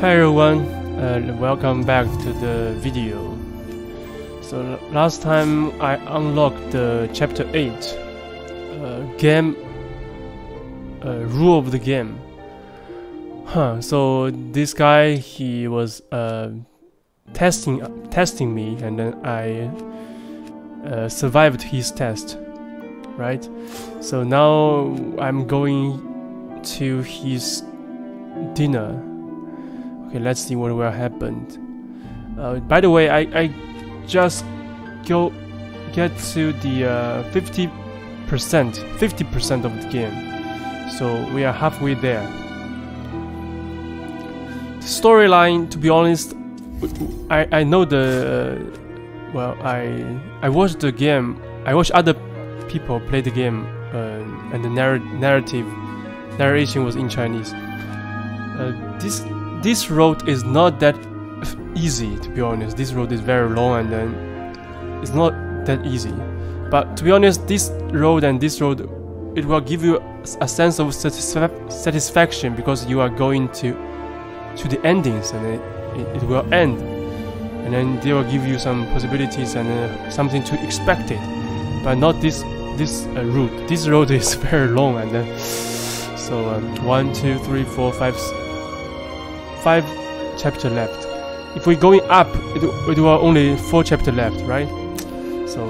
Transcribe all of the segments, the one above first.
Hi everyone, uh, welcome back to the video. So last time I unlocked the chapter 8 uh, game uh, rule of the game. Huh, so this guy he was uh, testing testing me and then I uh, survived his test, right? So now I'm going to his dinner. Okay, let's see what will happen. Uh, by the way, I, I just go get to the uh, 50%, 50% of the game. So we are halfway there. The storyline, to be honest, I, I know the uh, well I I watched the game. I watched other people play the game, uh, and the narr- narrative narration was in Chinese. Uh, this this road is not that easy to be honest. This road is very long and then it's not that easy. But to be honest, this road and this road, it will give you a sense of satisfa- satisfaction because you are going to to the endings and it, it, it will end. And then they will give you some possibilities and uh, something to expect it. But not this this uh, route. This road is very long and then so um, one, two, three, four, five, five chapter left. If we're going up, it, it will only four chapter left, right? So,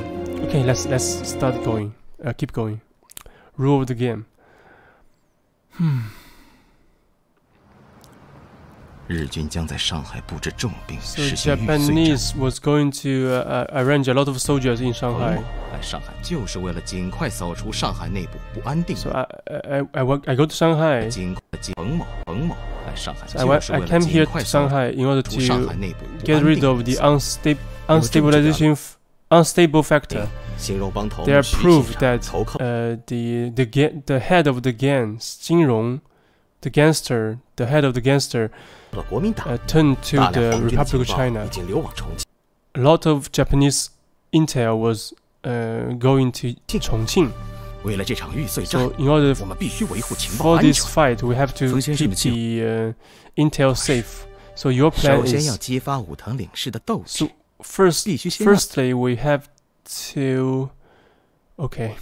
okay, let's let's start going. Uh, keep going. Rule of the game. Hmm. 日军将在上海布置重兵， So 实行玉碎战。 Japanese was going to uh, uh, arrange a lot of soldiers in 彭 Shanghai. 某来上海就是为了尽快扫除上海内部不安定。 So I I I, I, wo- I go to Shanghai. 尽快尽彭某彭某来上海 So I 就 went, 是 I 为了 came 尽 here 快 to 扫 Shanghai in order 除上海 to 内部不 get 安 rid 定 of the 因素 unsta- unstabilization f- unstable factor. 新荣帮头 They 目 are 徐 proof 先生 that 投靠 uh, the the ga- the head of the gang, Jin Rong, the gangster, the head of the gangster, 了国民党 uh,，turned to 大量 the 皇军的 Republic 情 of 报 China. 已经流往重庆。 A lot of Japanese intel was uh, going to Chongqing. 为了这场玉碎战 So，in order 我们必须维护情报 for 安 this 全。 fight, we have to 冯先生 keep 的计划。 the uh, intel safe. So your plan 首先要 is 激发武藤领事的斗志 so，first 必须先让 Firstly, we have to. Okay.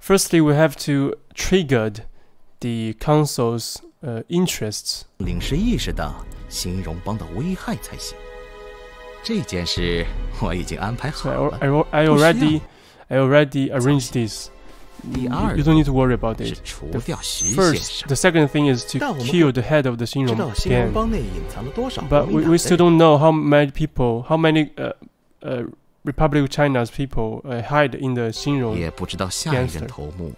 Firstly, we have to trigger the council's uh, interests. 领事意识到新荣帮的危害才行。这件事我已经安排 So 好 I, 了。 I, I already, I already arranged this. 第 You 二 you don't need to worry about 是 it. 除 The 掉徐先 First, 生。 the second thing is to 但我们 kill the head of the 知 Xinrong 道新荣 gang. 帮内隐藏了多少 But 国 we, 民 we 党 still 人？ don't know how many people, how many uh, uh, Republic of China's people uh, hide in the Xinrong 也不知道下一 Gangster 任头目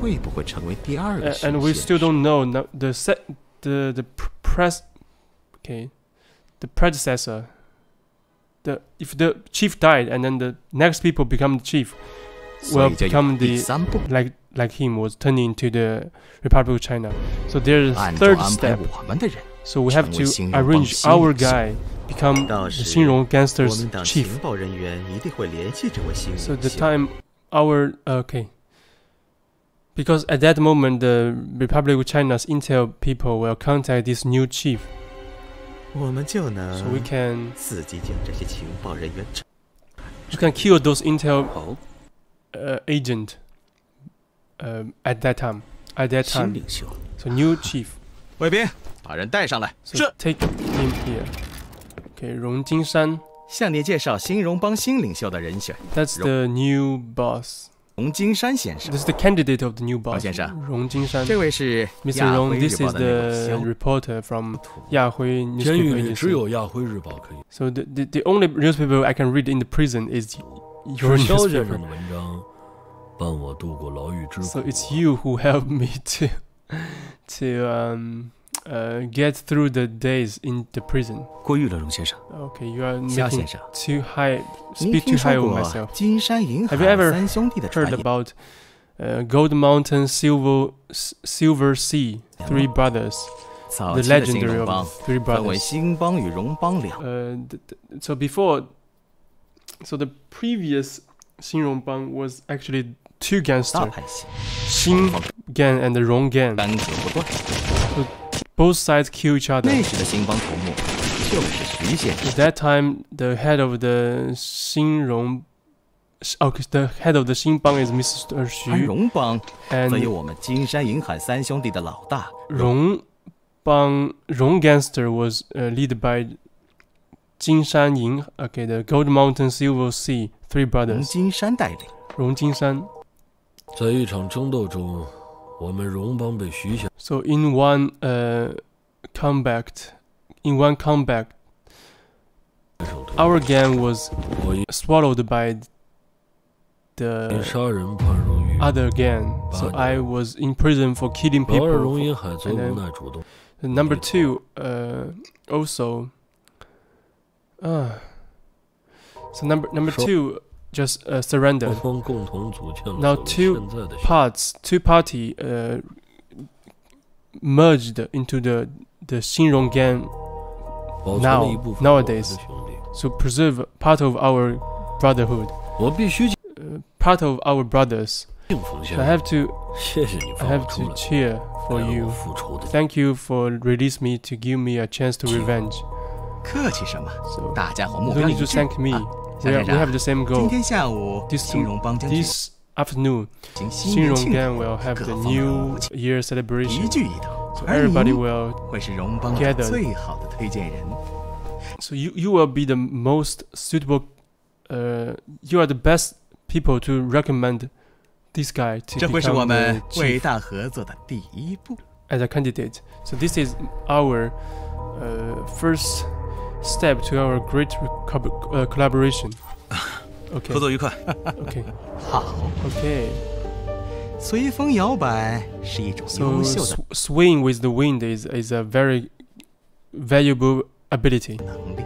会不会成为第二个 Uh, 徐 and we 先 still 生 don't know now the set the the pr- press okay the predecessor the if the chief died and then the next people become the chief 所 will 以就有 become 第 the 三步， like like him was turning into the Republic of China so there's 按照 third 安排 step 我们的人， so we have 成为 to 新荣帮 arrange 新 our 领袖 guy become 到 the 时 Xinrong 国 gangsters 民党 chief 情报人员一定会联系这位新 so 领 the 袖。 time our okay because at that moment the republic of china's intel people will contact this new chief 我们就能 so we can 伺机将这些情报人员撤 we can kill those intel 跑。 uh, agent um, at that time at that 新 time 领袖， so new chief 卫兵把人带上来。 so take him here okay rong jinshan 向你介绍新荣帮新领袖的人选， that's the new boss 龙金山先生 this。is the candidate of the new boss 先生。 rong jinshan 这位是 Mr. 亚 Rong, 辉 this 日报 is 的内部 the 消 reporter from Yahui 监 newspaper 狱里 agency. 只有亚辉日报可以。 So the, the, the only newspaper I can read in the prison is your 是肖先 newspaper. 生的文章伴我度过牢狱之苦。 So it's you who helped me to to um uh get through the days in the prison. 过誉了，荣先生。 Okay, you are 肖 making 先生， too high 您 speak 听 too 说 high of 过 myself. 金山银 Have 海 you ever 三兄弟的传 Heard 言？ about uh, Gold Mountain, Silver S- Silver Sea, three brothers, 早 the 期的新 legendary 荣帮 of three 分为 brothers. 兴邦与荣帮两。 Uh, th- th- so before, so the previous Xinrong was actually two 大 gangsters, 派系， Xin gang and the Rong gang. Both sides kill each other. 那时的兴邦头目就是徐先生。At that time, the head of the Xinrong, okay, the head of the Xinbang is Mr. 而 Xu, 荣邦则由 and 我们金山银海三兄弟的老大 Rong Bang Rong Gangster was uh, led by Jinshan Ying, okay, the Gold Mountain Silver Sea, three brothers, 金山带领。Rong Jinshan. 在一场争斗中，我们荣邦被徐先 So in one uh, combat, in one combat, 生推 our gang was 我因 swallowed by 因 the 杀人判入狱。 other gang. So Bad. I was in prison for killing 保尔 people. 荣因海则 and then- 无奈主动。 And number two, uh, also, uh, so number number So- two just uh, surrendered. Now two parts, two party uh, merged into the the Xinrong gang now nowadays. So preserve part of our brotherhood, uh, part of our brothers. I have to, I have to cheer for you. Thank you for release me to give me a chance to revenge. So, don't need to thank me. 啊 We, are, 小 we 站 have the 长， same 今 goal. 天下午 This 金荣帮将军 This afternoon, 行新年 Xinrong 庆 gang 祝， will have 各 the 方人 New 物齐 Year 一 celebration. 句一道 So，而 everybody 您 will. 会是荣邦的 gathered 最好的推荐人。 So you you will be the most suitable. Uh, you are the best people to recommend this guy to 这会是我 become 们 the 伟 chief 大合作的第一步。 as a candidate. So this is our uh, first step to our great reco- uh, collaboration. Okay. 作愉快。 Okay. 好， Okay. 随风摇摆是一种 So 优秀的 sw- swing with the wind is is a very valuable ability. 能力，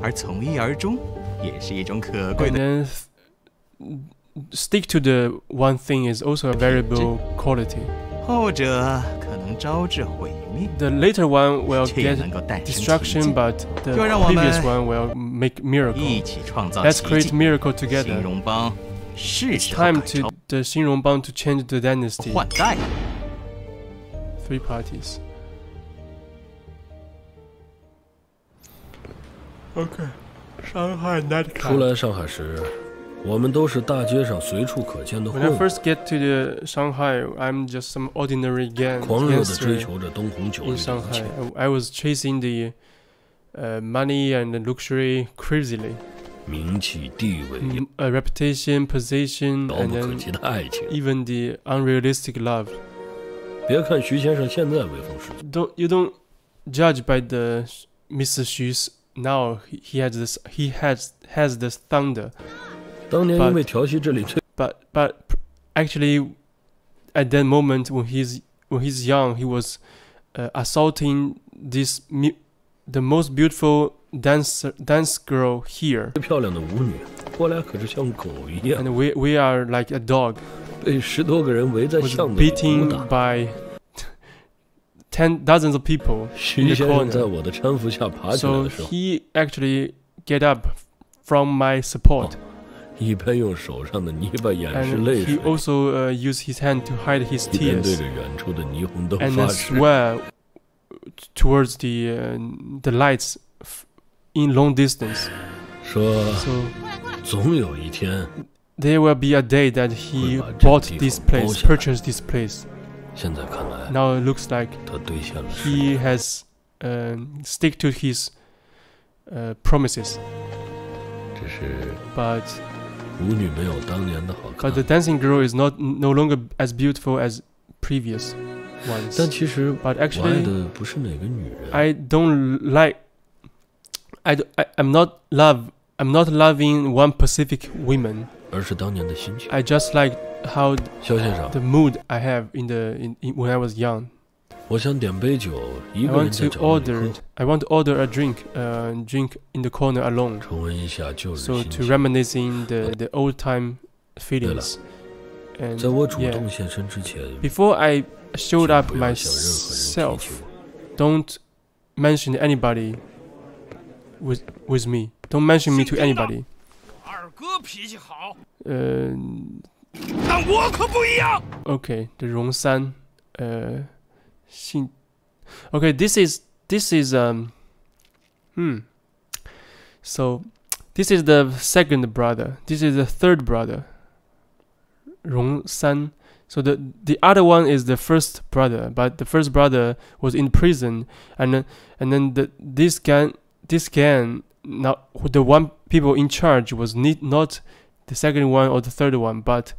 而从一而终也是一种可贵 And 的。 then th- stick to the one thing is also a valuable quality. 后者可能招致毁灭， The later one will 却也 get 能够诞生奇 destruction, 迹。 but the 就让我们 previous one will make 一 miracle. 起创造 Let's 奇 create 迹。 miracle 新 together. 荣邦是 It's 时候 time 改朝 to the Xinrongbang to change the dynasty. 换代。 Three parties. Okay. Shanghai 初 nightclub. 来上海时， 我们都是大街上随处可见的 When I 混子， first get to the Shanghai, I'm just some ordinary gang 狂热的 gangster 追求着灯红酒绿 in 的一 Shanghai. 切。 I, I was chasing the uh, money and the luxury crazily. 名气、地位、 M- uh, reputation, position, 遥 and 不可 then 及的爱情。 even the unrealistic love. 别看徐先生现在威风十足， Don't you don't judge by the sh- Mr. Xu's now. He, he has this. He has has this thunder. 当年 But- 因为调戏这里最 But but pr- actually, at that moment when he's when he's young, he was uh, assaulting this mu- the most beautiful dancer dance girl here, 漂亮的舞女，我俩可是像狗一样， and we we are like a dog 被十多个人围在 was 巷子里 beaten 殴打。 by ten dozens of people. 徐先生 corner 在我的搀扶下爬起来 So 的时候， he actually get up from my support, 一边用手上的泥巴掩饰 and 泪 he 水， also uh, used his hand to hide his 一边对 tears 着远处的霓虹灯 and 发 then 誓。 swear towards the uh, the lights f- in long distance. 说 So 总有一天， there will be a day that he 会把这个 bought 地 this 方包 place, 下来。 purchased this place. 现在看来 Now it looks like 他兑现了誓 he 言。 has um, stick to his uh, promises. 只是 But 舞女没有当年的好看 but the，dancing girl is not no longer as beautiful as previous 但 ones. 其实 But 我爱 actually, 的不是哪个女人， I don't like. I, d- I am not love. I'm not loving one specific woman. 而是当年的心情。 I just like how 肖先生， the mood I have in the in, in when I was young. 我想点杯酒，一 I 个人 want 在 to 角落里 order. 喝， I want to order a drink. Uh, drink in the corner alone. 重温一下旧日 So 心 to 情。 reminiscing the the old time feelings. And 在我主 yeah, 动现身之前， before I showed 请 up 不要向任何人提 myself, 起我。 don't mention anybody with with me. Don't mention me to anybody. 二哥脾气好， Uh, 但我可不一样。 okay, the 荣山, uh, 姓 Okay, this is this is um hmm. So this is the second brother. This is the third brother. Rong San. So the the other one is the first brother, but the first brother was in prison, and and then the this gang this gang now the one people in charge was need, not the second one or the third one, but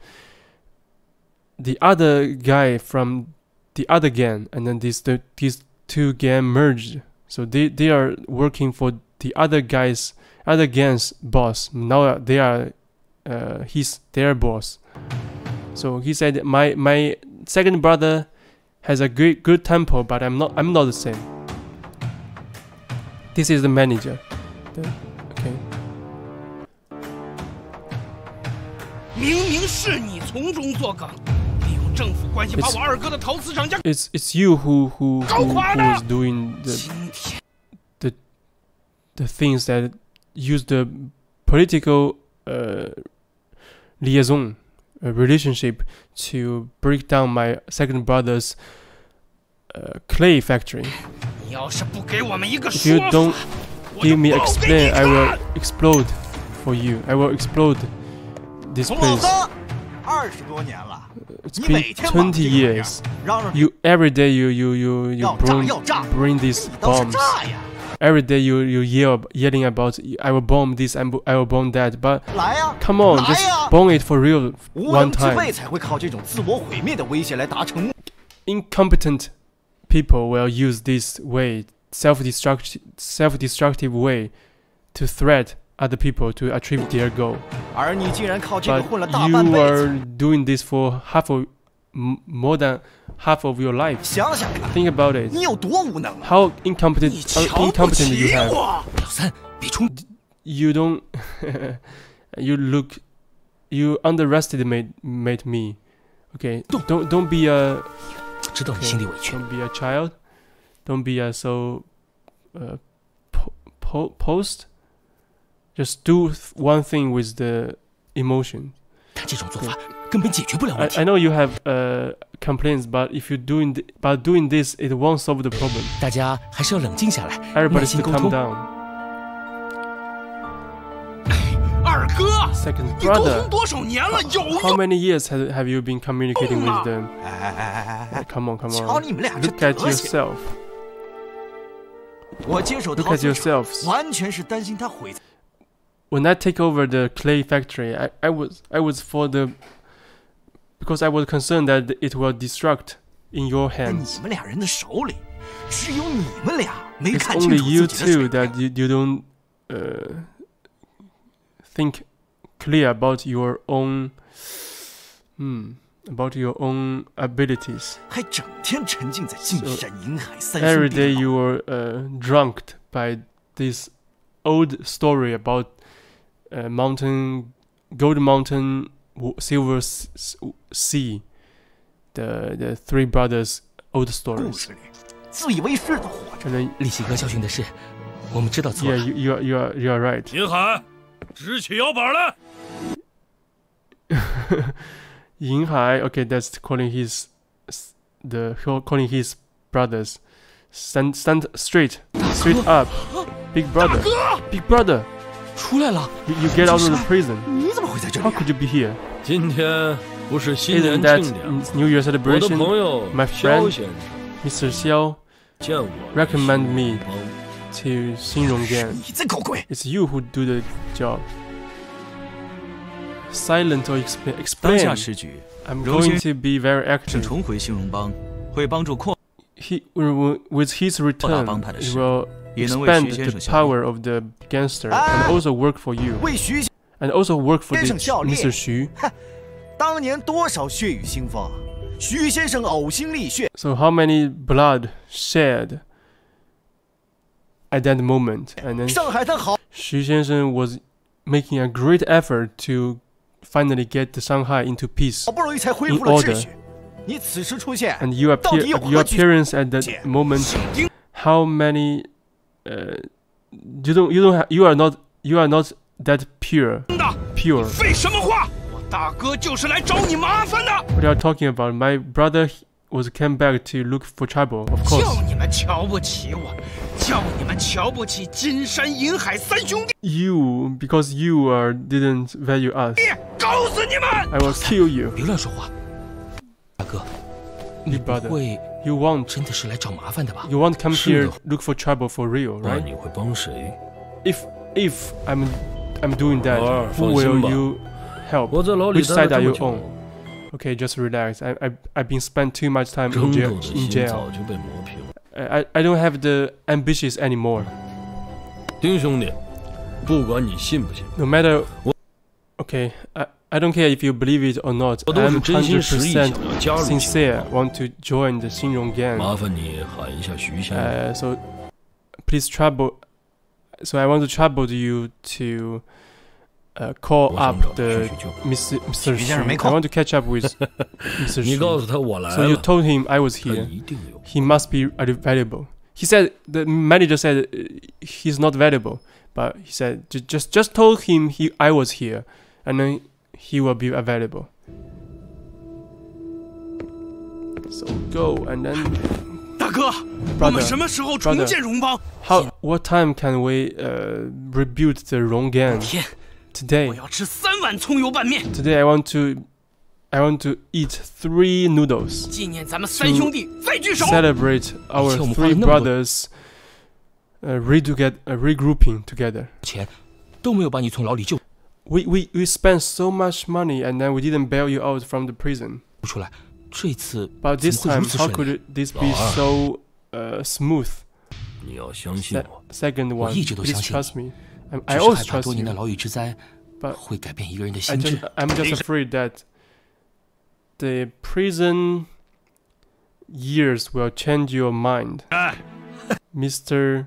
the other guy from the other gang, and then these the, these two gang merged. So they they are working for the other guys other gang's boss. Now they are uh, his their boss. So he said my my second brother has a good good tempo, but I'm not I'm not the same. This is the manager. The- okay. 明明是你从中作梗，利用 政府关系把我二哥的陶瓷厂家 It's it's you who who who, who was doing the 今天 the things that use the political uh, liaison uh, relationship to break down my second brother's uh, clay factory. 你要是不给我们一个 If you 说 don't 法，我就 give me 报给你 explain, I will 看。 explode for you. I will explode this 从老 place. it's been 20 years. You every day you you you you bring bring these bombs. Every day you you yell yelling about I will bomb this I will, I will bomb that. But come on, just bomb it for real one time. Incompetent people will use this way self destruct self-destructive way to threat other people to achieve their goal. But you are doing this for half of more than half of your life. Think about it. How incompetent, how incompetent you have. You don't. you look. You underestimate me. Okay. Don't don't be a. Okay, don't be a child. Don't be a so. Uh, po post. Just do th- one thing with the emotion. 他这种做法根本解决不了 I, 问题 I。know you have uh, complaints, but if you're doing th- but doing this, it won't solve the problem. 大家还是要冷静下来， Everybody 耐心 should 沟 calm 通。 down. 二哥， Second 你沟通 brother, 多少年了？有 how 用？ many years have, have you been communicating with them? 哎哎哎哎哎 Come on, come 瞧 on. 你们俩这 Look at 德行！ yourself. 我接手 Look 陶 at 瓷厂， yourselves. 完全是担心他毁在 when I take over the clay factory, I, I was I was for the because I was concerned that it will destruct in your hands. It's only you two that you, you don't uh, think clear about your own hmm, about your own abilities. So every day you were uh, drunked by this old story about uh, mountain, gold mountain, w- silver s- s- sea, the the three brothers old 故 stories. 事里自以为是的活着。 And then 利息哥教训的是，我们知道错 yeah, 了。 you, you are you are you are right. 银海，直取摇板来！ Yinhai, okay, that's calling his s- the call- calling his brothers. Stand stand straight, straight up, big brother, big brother. 出来了， You, you get out of the prison. 你怎么会在这里、 How 啊 could？you be here? 今天不是新 Isn't 年 that 庆典， New Year 我的 celebration? 朋友 my 肖 friend 先生 Mr. Xiao 见我 recommend me 帮 to Xinrong Gan. 你在搞鬼！ It's you who do the job. Silent or expla- 当下 explain. 时局， I'm 柔 going 先 to be very 是 active. 重回兴荣帮，会帮助扩， He will- with his return, 帮派的 he 事 will 也能为 expand 徐先 the 生效力。 power of the gangster and Ah. also work for you 为徐先 and also work for 先 the 生效力。 Mr. Xu. 当年多少血雨腥风，徐先生呕心沥血， So how many blood shed at that moment? And then 上海滩好 Xu Xiansheng was making a great effort to finally get the Shanghai into peace. 好不容易才恢复 In 了 order 秩序，你此时出现， And you 到底 appear 有 your 何举 appearance at that 解 moment. How many? Uh, you don't. You don't. Have, you are not. You are not that pure. 的， Pure. 废什么话？我大哥就是来找你麻烦的。 What are you talking about? My brother was came back to look for trouble. Of 叫 course, 你们瞧不起我，叫你们瞧不起金山银海三兄弟！ you because you are didn't value us. 搞死你们！ I will kill you, 别乱说话，大哥，你 you 不 brother. 会 You won't. 真的是来找麻烦的吧？ You won't come 是 here 的。 look for trouble for real, 那 right? 你会帮谁？ If if I'm I'm doing that, 老二， who 放心 will 吧。 you help? 我在牢里 Which 待 side 了 are 这 you 么久 on？Okay, just relax. I I I've been spent too much time in 争 jail 斗的 in 心 jail. 早就被磨平了。 I I don't have the ambitions anymore. 丁兄弟，不管你信不信， No matter. What- Okay, I I don't care if you believe it or not, I'm 100% sincere want to join the Xinrong gang. Uh, so please trouble, so I want to trouble you to uh, call up the Mr. Mr. Xu. I want to catch up with Mr. Xu. So you told him I was here. He must be valuable. He said, the manager said uh, he's not valuable, but he said, just, just told him he, I was here. And then he will be available. So go and then 大哥，我们 brother. 什么时候重建荣邦？ How what time can we uh, rebuild the Rong gang 天， today? 我要吃三碗葱油拌面， Today I want to I want to eat three noodles 纪念咱们三兄弟再聚首。 celebrate our 以前我们 three 花了那么多- brothers uh, re toget- uh, regrouping together. 钱都没有把你从牢里救 We, we we spent so much money and then we didn't bail you out from the prison. 出来，这次 But 怎 this 么会 time, 如此 how 顺利？ could this be 老二。 so uh, smooth? 你要相信 Se- 我， second 我 one, 一直都 please 相信 trust me. I'm, 只 I 是 always 害怕 trust 多年的 you. 牢狱之灾 But 会改变一个人的 I 心 just, 智。 I'm just afraid that the prison years will change your mind, 哎， Mr.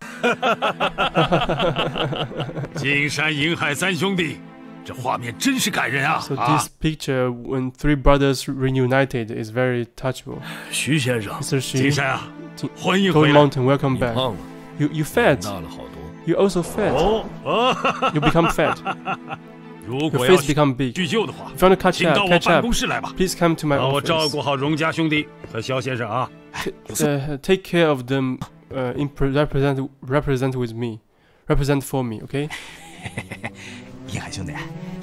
金山银海三兄弟，这画面真是感人啊！ So 啊 this picture when three brothers reunited is very touchable. 徐先生， Mr. 金 Xi, 山啊金，欢迎 Gold 回来。 Mountain, welcome 你 back. 胖了， You you fat. 大了好多。 You also fat. 哦哦， You become fat. 如 Your 果要 face become big. 叙旧的话， If you want to catch 请到 up, 我 catch 办 up. 公室来吧， Please come to my 帮我照 office. 顾好荣家兄弟和肖先生啊。 Uh, take care of them. Uh, in pre- represent represent with me, represent for me. Okay. 银海兄弟，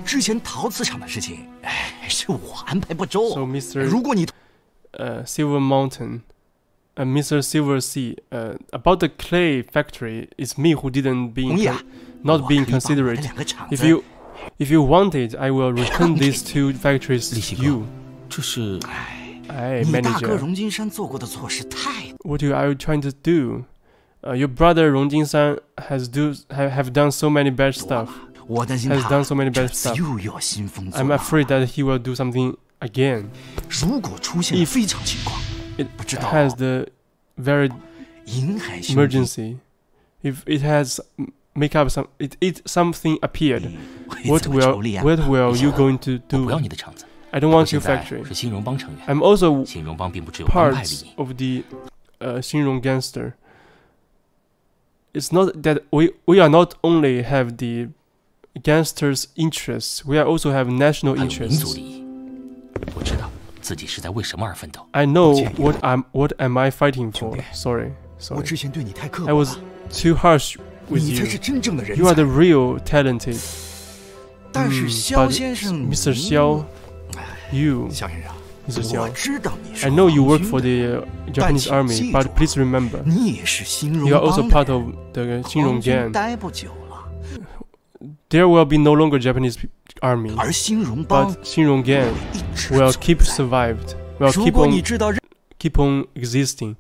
之前陶瓷厂的事情，哎，是我安排不周。 So Mr. 如果你 uh, Silver Mountain, uh, Mr. Silver Sea, uh, about the clay factory, it's me who didn't being 同意啊 con-，not 我 being 可以把我的 considerate. 两个厂 If 子 you if you want it, I will return these two factories 利息 to 高 you. 这是 Hey, 你大哥 manager, 荣金山做过的错事太 what you are you trying to do? Uh, your brother Rong Jingsan has do have, have done so many bad stuff. Has done so many bad stuff. I'm afraid that he will do something again. If it has the very emergency, if it has make up some, it, it something appeared, what will what will you going to do? I don't want your factory. I'm also part of the uh, Shinron Gangster. It's not that we, we are not only have the gangsters' interests, we are also have national interests. I know what I'm what am I fighting for. Sorry, sorry. I was too harsh with you. You are the real talented. Mm, but Mr. Xiao, you. Xiao. I know you work for the uh, Japanese army, but please remember, you are also part of the Qingrong gang. There will be no longer Japanese army, but Xinrong gang will keep survived, will keep on, keep on existing.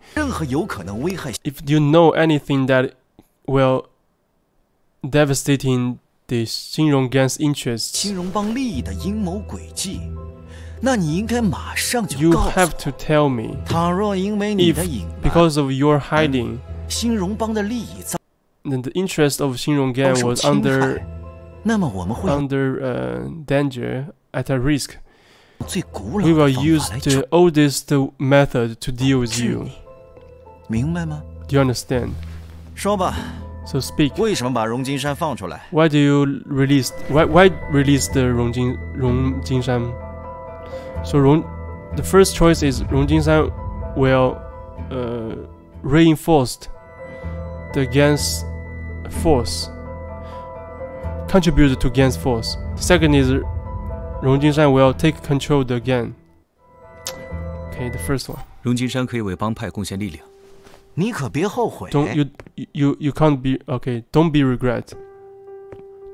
If you know anything that will devastating the Xinrong gang's interests, 新荣帮利益的阴谋诡计，那你应该马上就 you 告诉 have 我。 to tell me. 倘若因为你 If 的隐瞒， because of your hiding, 新荣帮的利益遭 then the interest of Xinrong gang 受 was 侵 under 害，那么我们会用 under uh, danger at a risk. 最古老 We 的 will 方 use 法来 the 处 oldest method to deal with 置 you. 你，明白吗？ Do you understand? 说吧， So speak. 为什么把荣金山放出来？ Why do you release? Why why release the Rongjing Rongjing Shan? So Rong the first choice is Rong Jinshan will uh, reinforced the Gan's force, contribute to Gan's force. The second is Rong Jinshan will take control the Gan. Okay, the first one. 荣金山可以为帮派贡献力量。你可别后悔。 Don't you you you can't be okay. Don't be regret.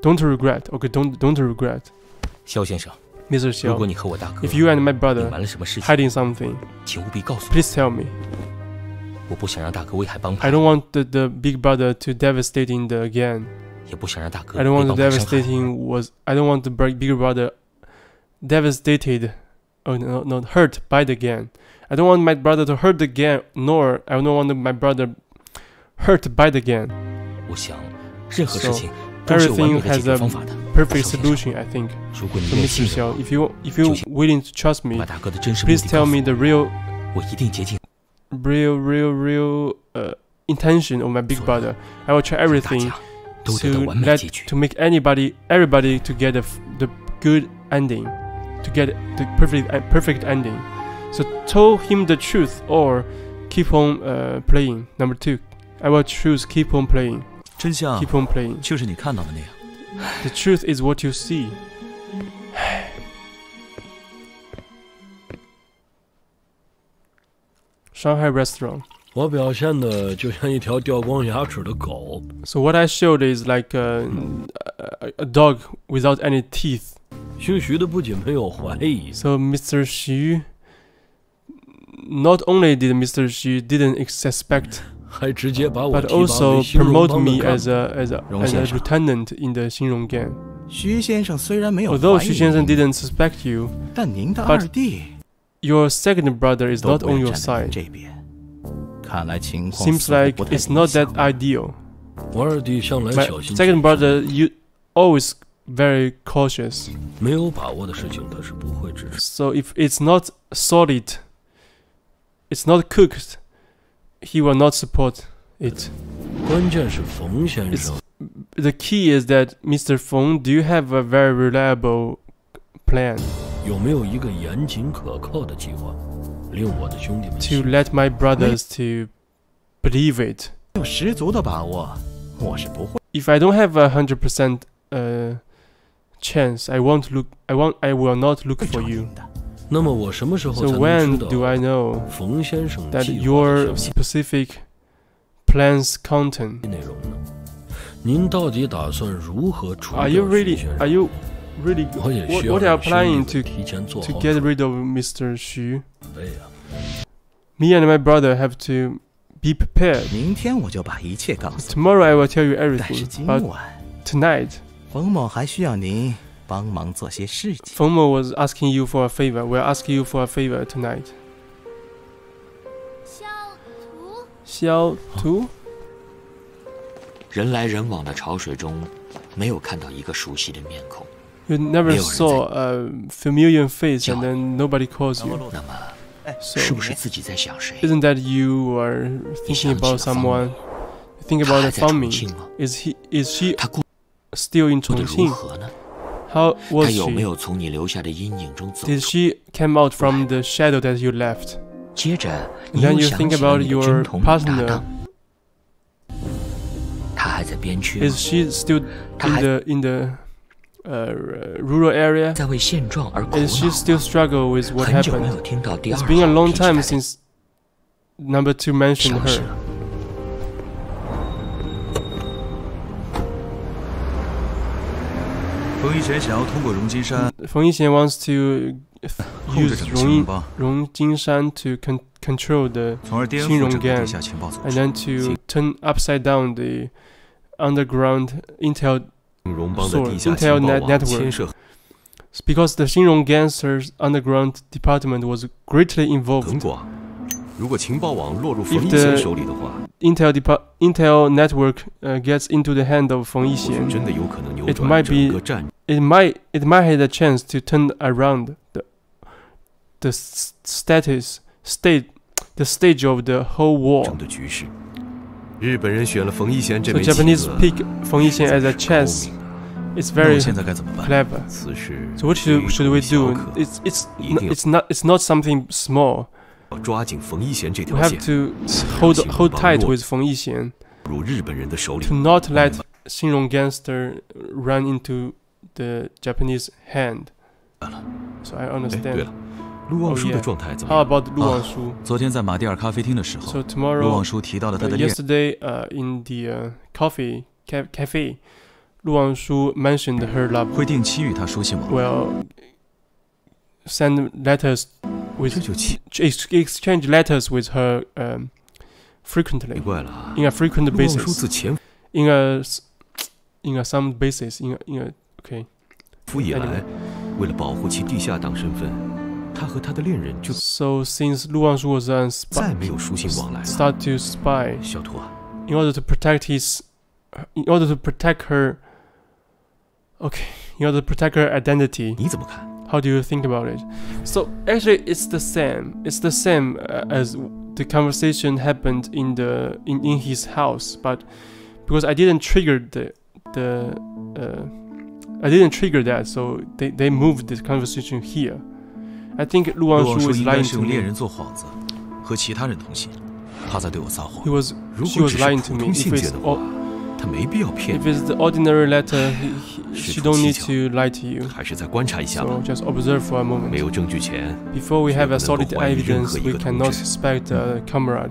Don't regret. Okay, don't don't regret. 萧先生， Mr. 如果 Xiao, 你和我大哥 if you and my 隐 brother 瞒了什么事情， hiding something, 请务必告诉我。 please tell me. 我不想让大哥危害帮派 I，don't want the, the big brother to devastating the Gan. 也不想让大哥 I 被 don't 帮 want 派 the 伤害。 devastating was I don't want the big big brother devastated oh no not hurt by the Gan. I don't want my brother to hurt the Gan, nor I don't want my brother hurt by the Gan. 我想，任何事 So, 情都是有完 Everything 美的解 has 决 a 方法的。 perfect 萧先生 solution, I think. 如果你 So 愿意 Mr. 信任 Xiao, 我， if you if you 就请 willing to trust 把 me, 大哥的真实目 please 的 tell 告诉 me 我， the real 我一定竭尽 real real real uh, intention of my big brother. I will try 让大 everything 家都得到 to 完美 let 结局。 to make anybody everybody to get the, f- the good ending to get the perfect uh, perfect ending so tell him the truth or keep on uh, playing number two i will choose keep on playing 真相 keep on playing 就是你看到的那样。 the truth is what you see Shanghai restaurant. 我表现的就像一条掉光牙齿的狗。 So what I showed is like a, a, a dog without any teeth. 姓徐的不仅没有怀疑， So Mr. Xu, not only did Mr. Xu didn't ex- suspect, 还直接把我 but also promote me as a as a, as a lieutenant in the Xinrong gang. Although Xu didn't suspect you, but your second brother is not on your side. Seems like it's not that ideal. My second brother, you always very cautious. So if it's not solid, it's not cooked he will not support it. It's, the key is that Mr. Feng, do you have a very reliable plan? To let my brothers to believe it. If I don't have a hundred percent uh, chance, I won't look. I won't. I will not look for you. 您的。那么我什么时候 So 才能 when 知 do 道 I know 冯先生 that 计划 your 的详细 specific plans content? 内容呢？您到底打算如何除 Are 掉 you 徐 really? 先 Are 生？ you really? 我也 What, 需要 what are you 让兄 planning 弟 to 们提前做 to 好 get 准 rid of Mr. Xu? 备啊！ Me and my brother have to be prepared. 明天我就把一切告诉 Tomorrow I will tell you 你。但是 everything. 今 But 晚， tonight, 冯某还需要您 帮忙做些事情。 Feng Mo was asking you for a favor. We're asking you for a favor tonight. 小图， Xiao Tu? 人来人往的潮水中，没有看到一个熟悉的面孔。 You never 没有人 saw a familiar face 叫 and then nobody calls you. 那么， So 是不是自己在想谁？ isn't that you are 你 thinking 想起 about 了方 someone? 某， You think 他 about 还 the 在重 Fangming. 庆吗？ Is he? Is she 他过 still in 过得如 Chongqing? 何呢？ How 他 was 有没 she? 有从你留下的阴影中走 Did 出？ she came out from the shadow that you left? 接着， And 你 then 又 you 想 think 起了 about 你的 your 军同搭 partner. 档，他还在边区 Is 吗？ she still 他 in 还 the in the uh, rural area? 在为现状而苦 Is she 恼 still 吗？ struggle with what 很久没有 happened? 听到第二 It's 号 been a long 提起来 time 的 since number two mentioned 消息 her. 冯一贤想要通过荣金山 Feng Yixian wants to 控制 use 整个 Rong 青 Yin- 龙帮， Rong Jinshan to con- control the 从而颠新荣覆整个 Gang 地下情报组 and 织。 then to turn upside down the underground intel 荣邦的 Sword, 地下 Intel 情报 net- 网 network 牵涉 because the Xinrong Gangsters underground department was greatly 很 involved. 广。如果情报网落入 If 冯一 the- 贤手里的话， Intel depart Intel network uh, gets into the hand of Feng 或许 Yixian. 真的有可能扭 It 转 might 整 be 个战 it might it might have a chance to turn around the the status state the stage of the whole war. So Japanese pick Feng Yixian as a chess. It's very clever. So what should, should we do? It's it's it's not it's not something small. We have to hold hold tight with Feng Yixian to not let Xinlong gangster run into the Japanese hand. So I 哎，对 understand. 了，陆望 Oh, 舒的 yeah. 状态怎么 How 样？ about Lu 啊 Wangshu? 昨天在马蒂尔咖啡厅的时候 So，陆 tomorrow, 望舒提到了他 uh, 的恋 yesterday, uh, in the uh, coffee ca- cafe, Lu Wangshu mentioned her love 会定期与他书信往来。 will send letters 这 with 就奇 ex- exchange letters with her um, 奇 frequently 怪了啊。 in a frequent 陆望舒 basis 自前 in a s- in a some basis in a, in a Okay. So since Lu Wangshu was an spy, 再没有书信往来了。Start to spy. 小兔啊，In order to protect his, in order to protect her. Okay, in order to protect her identity. 你怎么看？How do you think about it? So actually, it's the same. It's the same uh, as the conversation happened in the in in his house, but because I didn't trigger the the. Uh, i didn't trigger that so they, they moved the conversation here i think lu 陆望 wangshu 舒 is 应该 lying 是 to 用恋 me 人做幌子，和其他人通信。他在对我撒谎 he。was 如 she 果 was 只是 lying to 普 me 通 if 信件 it's 的 all, 话，他没必要骗 If 你， it's the ordinary letter, he, he, 是 she 出 don't 蹊 need 跷 to lie to you. 还是再观察一下吧 So。just observe for a 没 moment. 有证据前， Before we have a 绝不能 solid 够怀疑任 evidence, 何一 we 个同 cannot 志 suspect a comrade.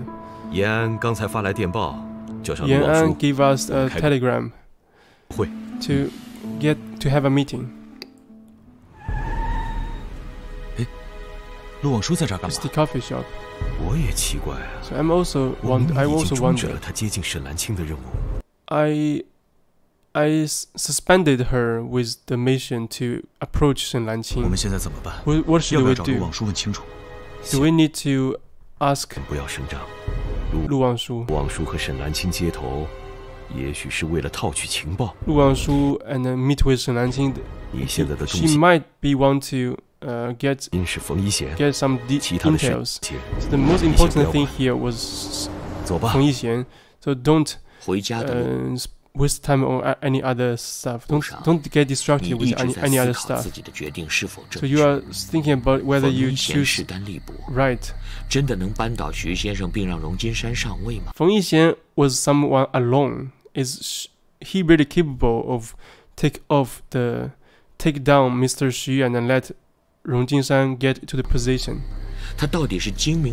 延安刚才发来电报，叫上陆 Yan 望 An 舒 gave us a Okay. telegram 会。 to get to have a meeting. 陆望舒在这儿干 It's 嘛 the？coffee shop. 我也奇怪啊， So I'm also 我明 wonder. I 明已 also 经终止 wonder. 了他接近沈兰清的任务。 I I s- suspended her with the mission to approach Shen 我 Lanqing. 们现在怎么办？ What, what 要 should 不 we 要找陆 do? 望舒问清楚？ Do we need to ask 不要声张。 Lu Wangshu? 望舒和沈兰清接头， 也许是为了套取情报。 Lu Wangshu and then meet with Shen Lanqing. 你现在的重 She 心 might be want to uh, get 因是冯一贤， get some de- 其他的事 details. 情 So the most 你先不要 important thing 管 here was 走吧 Feng。Yixian. So don't 回家的路， uh, s- waste time on a- any other stuff. Don't 路上， don't get 你 distracted 一 with 直 any 在 any 思 other 考 stuff. 自己的决定是否正 So 确 you。are thinking about whether 冯 you 一贤势 choose 单力薄， right. 真的能扳倒徐先生并让荣金山上位吗？ Feng Yixian was someone alone. is he really capable of take off the take down Mr. Xu and then let Rong Jingsan get to the position?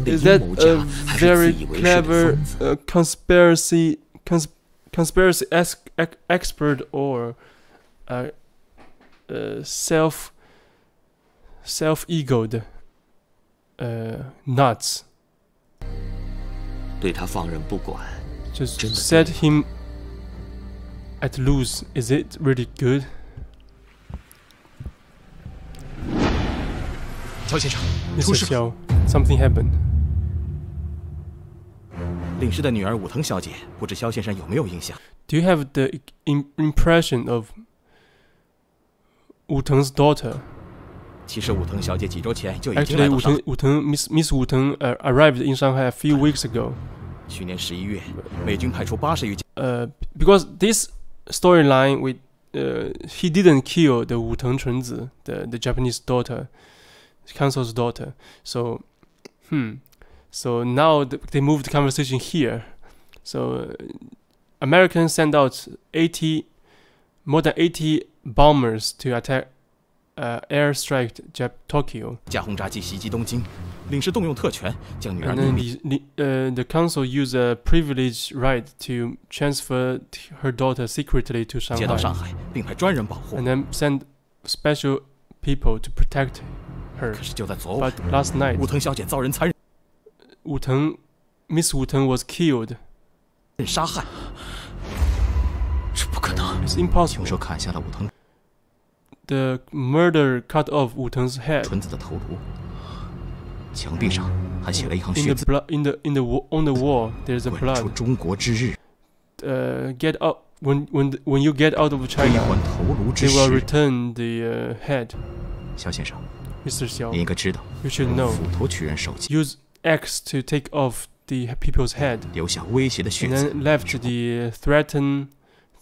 Is that a very clever uh, conspiracy cons conspiracy ex ex expert or uh, uh, self self egoed uh, nuts? Just set him at loose. Is it really good? 乔先生，出 Mr. 事了！ Xiao, something happened. 领事的女儿武藤小姐，不知肖先生有没有印象？ Do you have the im- impression of Wu Teng's daughter? 其实武藤小姐几周前就已经 Actually, 来到 Wu 上 Teng, Wu Teng, Miss, Miss Wu Teng uh, arrived in Shanghai a few weeks ago. 去年十一月，美军派出八十余架 Uh, because this storyline with uh, he didn't kill the Wu Teng Chunzi, the, the Japanese daughter, consul's daughter. So, hmm. So now th- they moved the conversation here. So uh, Americans sent out 80, more than 80 bombers to attack, uh, airstrike Jap- Tokyo. 架轰炸机袭击东京，领事动用特权将女儿 And 秘 then 密 the, the, uh, the council used a privileged right to transfer t- her daughter secretly to 接到上 Shanghai 海，并派专人保护 and。then send special people to protect her. 可是就在昨晚 But，last night, 武藤小姐遭人残 Wu Teng, Miss Wu Teng was killed. 忍杀害。这不可能！ It's 凶 impossible. 手砍下了武藤 The murder cut off Wu Teng's head. 纯子的头颅，墙壁上还写了一行 In 血 the 字 blood, in the in the wa- on the wall, there's：“ a 滚出 blood. 中国之日， Uh, get out when when when you get out of 归 China, 还头颅之 they will 时。 return the uh, head. ”肖先生， Mr. 你 Xiao, 应该知道， you should 用 know. 斧头取人首级， Use X to take off the people's head. 留下威胁的血 and 渍 then，left the threaten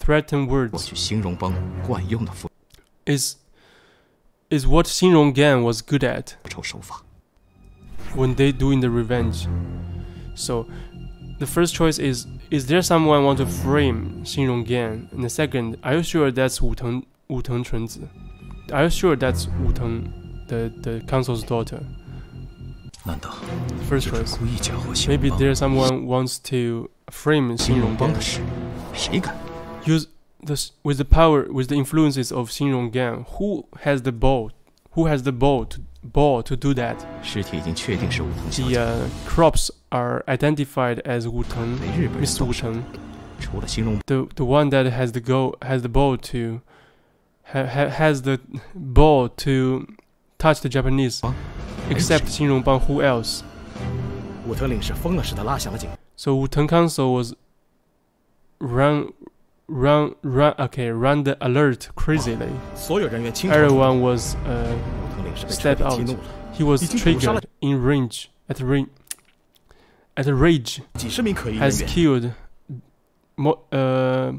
threaten 我 words 去兴荣帮惯用的复 is is what Xin Ronggan was good at when they doing the revenge. So the first choice is is there someone want to frame Xin Ronggan? And the second, are you sure that's Wu Teng Wu Teng Chunzi? Are you sure that's Wu Teng, the the council's daughter? First choice. Maybe there's someone wants to frame Xin Ronggan. Use this with the power with the influences of Xin Ronggan, who has the ball? Who has the ball to ball to do that? The uh, crops are identified as Wu Teng, Mr. Wu Teng. The the one that has the go has the ball to ha, ha, has the ball to touch the Japanese, except Xin Rongbang. Who else? So Wu Teng Council was run run run okay run the alert crazily. Everyone was uh, stepped out. He was triggered in range at range at rage has killed more uh,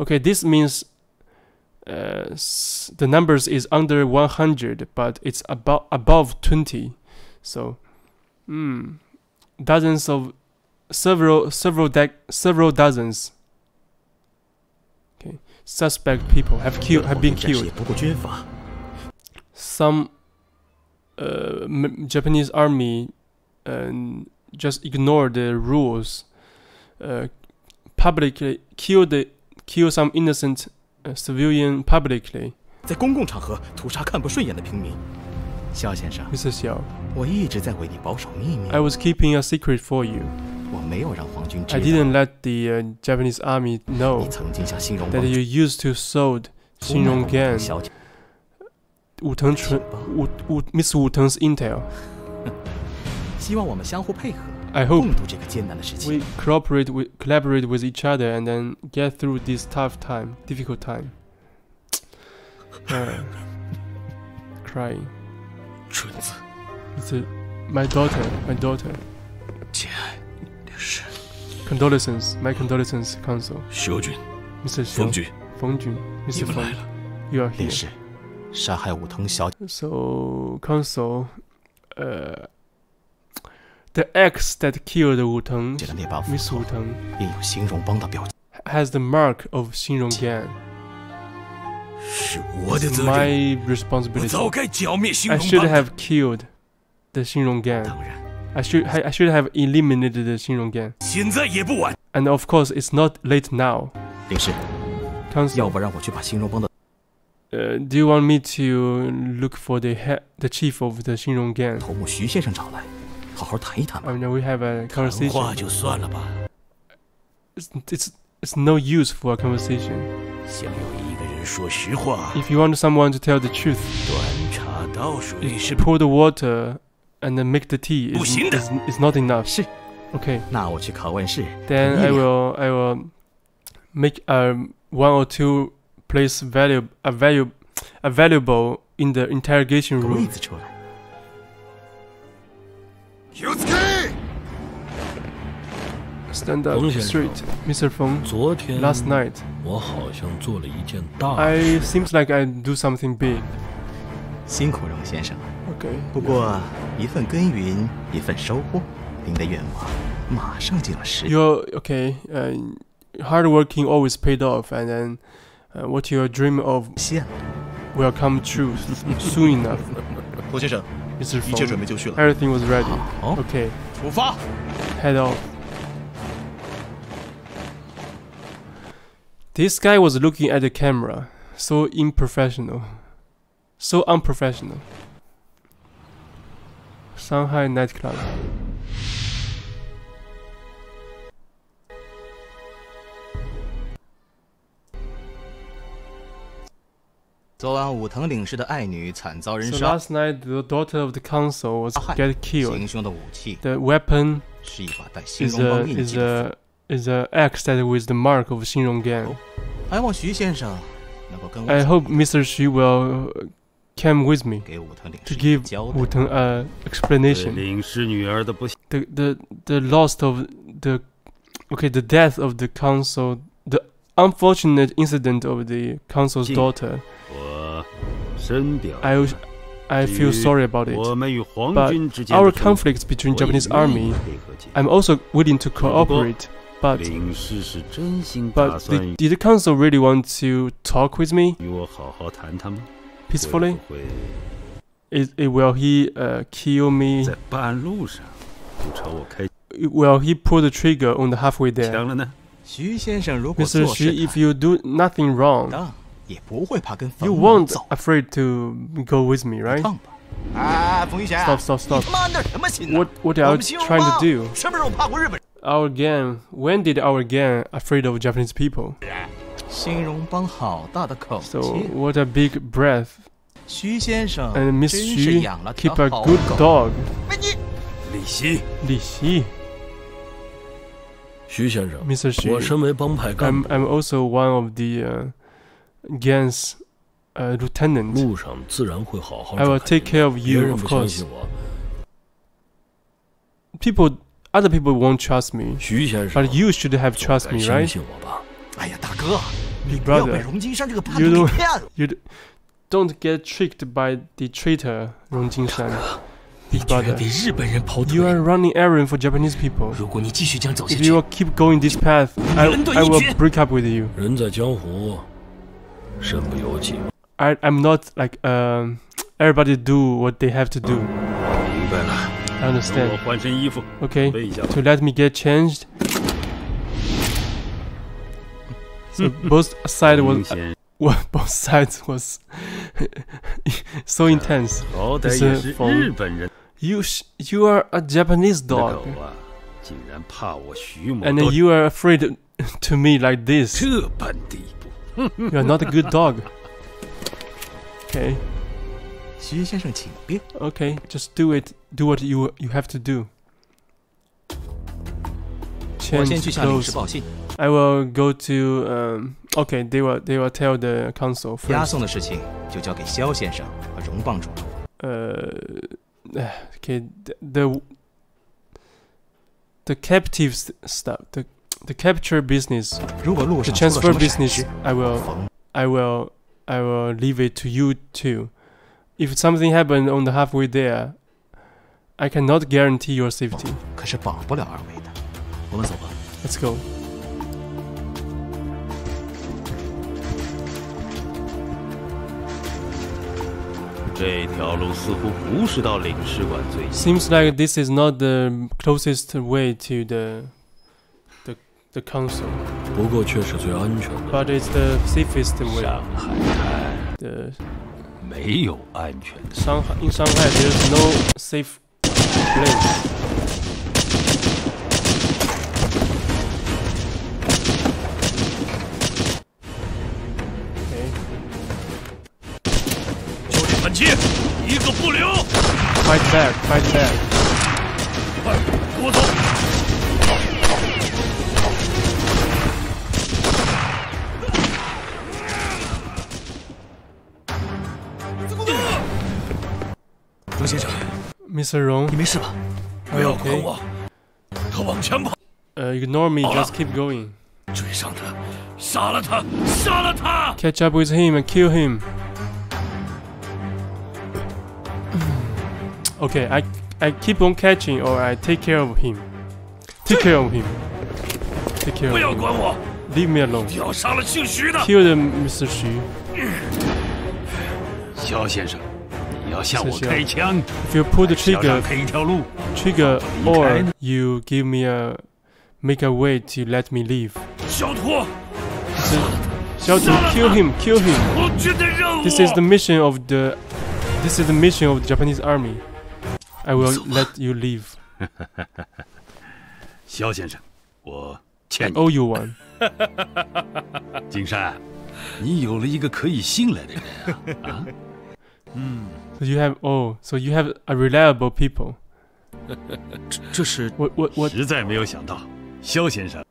okay this means uh, the numbers is under 100 but it's about above 20 so mm, dozens of several several dec several dozens suspect people have killed have 我 been 们战士 killed 也不顾军法， some uh, m- Japanese army um, just ignore the rules, uh, publicly kill the kill some innocent uh, civilian publicly. 在公共场合屠杀看不顺眼的平民。肖先生， Mr. Xiao, 我一直在为你保守秘密 I，was keeping a secret for you. 我没有让皇军知 I 道 didn't let the uh, Japanese army 你 know 曾经向兴荣 that 帮 you used to sold 出卖过 Xinrong 武藤 Gan 小姐。 Wu Teng Chun- Wu, Wu, Miss Wu Teng's intel. 希望我们相互配合， I hope 共度这个艰难的时期 we。cooperate with collaborate with each other and then get through this tough time, difficult time. Uh, crying. 纯子， It's a, my daughter, my daughter. 亲爱的是 Condolences, my condolences, Council. 佘军、 Mr. 冯 Xiao, 军， Feng Jun, 你 Mr. 们来 Feng, 了。 you are 领 here. 事，杀害武藤小姐 So, Council, uh, the ex that killed Wu Teng, 的那把斧 Miss 头 Wu，Teng, 印有兴荣帮的标记。 has the mark of Xinrong Gan. 是我的 It's 责任， my 我 responsibility. 早该剿灭兴 I 荣 should 帮。 have killed the Xinrong Gan. 当然， I should I, I should have eliminated the Xinrong Gan. 现在也不晚。 And of course, it's not late now. 领事， Council, 要不让我去把兴荣帮的 uh, do you want me to look for the head, the chief of the Xinrong Gan? 头目徐先生找来，好好谈一谈 I 吧。 mean, we have a 谈话 conversation. 就算了吧， It's, it's it's no use for a conversation. 想有一个人说实话， If you want someone to tell the truth, 端茶倒水是 pour the water and then make the tea. Is, 不行的。 is, is not enough. 是， Okay. 那我去拷问室。 Then 一 I 两 will I will make um one or two place value a value a valuable in the interrogation 个位 room. 子出来。 Stand up 冯先生。 straight, Mr. Feng. 昨天 Last night, 我好像做了一件大 I seems like I do something big. 辛苦荣先生了。 Okay. 不过一份耕耘一份收获，您的愿望马上就要实现。 You're okay. Uh, hard working always paid off, and then uh, what you dream of 现了， will come true soon enough. 胡先生， Mr. 一切准 Feng. 备就绪了。 Everything was ready. 好， Okay. 出发。 head off. This guy was looking at the camera, so unprofessional, so unprofessional. Shanghai nightclub. So last night, the daughter of the consul was get killed. The weapon is a is a is a axe that with the mark of Xinrong Gang. I hope Mr. Xu will came with me to give Wu Teng an explanation. The, the, the loss of the, okay, the death of the council, the unfortunate incident of the council's daughter. I, I feel sorry about it. But our conflicts between Japanese army, I'm also willing to cooperate. But, but did, did the council really want to talk with me? peacefully? Is, will he uh, kill me? Will he pull the trigger on the halfway there? Mr. Xu, if you do nothing wrong, you won't afraid to go with me, right? Stop, stop, stop. What, what are you trying to do? Our gang, when did our gang afraid of Japanese people? 新荣帮好大的口气 So。what a big breath. 徐先生 And Miss 真是养了条 keep a 好 good 狗 dog. 喂你李希，李希徐先生，Mr. 我 Xu. 身为帮派干 I'm 部，I'm also one of the uh, gang's uh, lieutenant. 路上自然会好好 I will take care of 别 you, 人 of 不相 course. 信我，People, other people won't trust me, 徐先生 but you should have trust 该 me, right? 信我吧。哎呀，大哥，Big 不要被 brother, 荣金山这个叛 you 徒给 don't 骗了。 you d- don't get tricked by the traitor Rong Jinshan. 你 Big 居然 brother, 给日本人跑腿 you！are running errand for Japanese people. 如果你继续这样走下 If 去 you，will keep going this path, I, 人短 I 一 will 绝 break up with you. 人在江湖，身不由己。 I, I'm not like um, everybody do what they have to do. 明白了。 I 等我 understand. 换身衣服， Okay, 备一下吧。 to let me get changed. So both sides was uh, both sides was so intense. Oh, uh, from, you you are a Japanese dog, uh, and then you are afraid to me like this. you are not a good dog. Okay. Okay, just do it. Do what you you have to do. Change clothes. 报信， I will go to um. Okay, they will they will tell the council 押 first. 送的事情就交给萧先生和荣帮主。 Uh, okay, the the, the captive s- stuff, the the capture business, 如果路 the 上出了什 transfer 么闪 business, 失， I will 冯 I will I will leave it to you too. If something happened on the halfway there, I cannot guarantee your safety. 可是保不了二位的。我们走吧。 Let's go. 这条路似乎不是到领事馆最近。 Seems like this is not the closest way to the the the council, 不过却是最安全的。 but it's the safest way. 上海滩 The 没有安全的。 Shanghai, in Shanghai, there's no safe place. Fight back, fight back. Mr. Rong. Are you okay? Uh, ignore me, just keep going. Catch up with him and kill him. Okay, I I keep on catching or I take care of him. Take care of him. Take care 不 of 要 him. 管我， Leave me alone. 要杀了姓徐的。 Kill them, Mr. Xu. 肖先生，你要向我谢谢开枪， If you pull the 是要 trigger, 让开一条路。 trigger, 离开 or you give me a make a way to let me leave. 小图， Xiao Tu, kill him, kill him. 我军的任务。 This is the mission of the this is the mission of the Japanese army. I will let you leave. 肖先生，我欠 I 你。 owe you one. 金山，你有了一个可以信赖的人啊！啊， So you have oh, so you have a reliable people. 这是 What what what? 实在没有想到，肖先生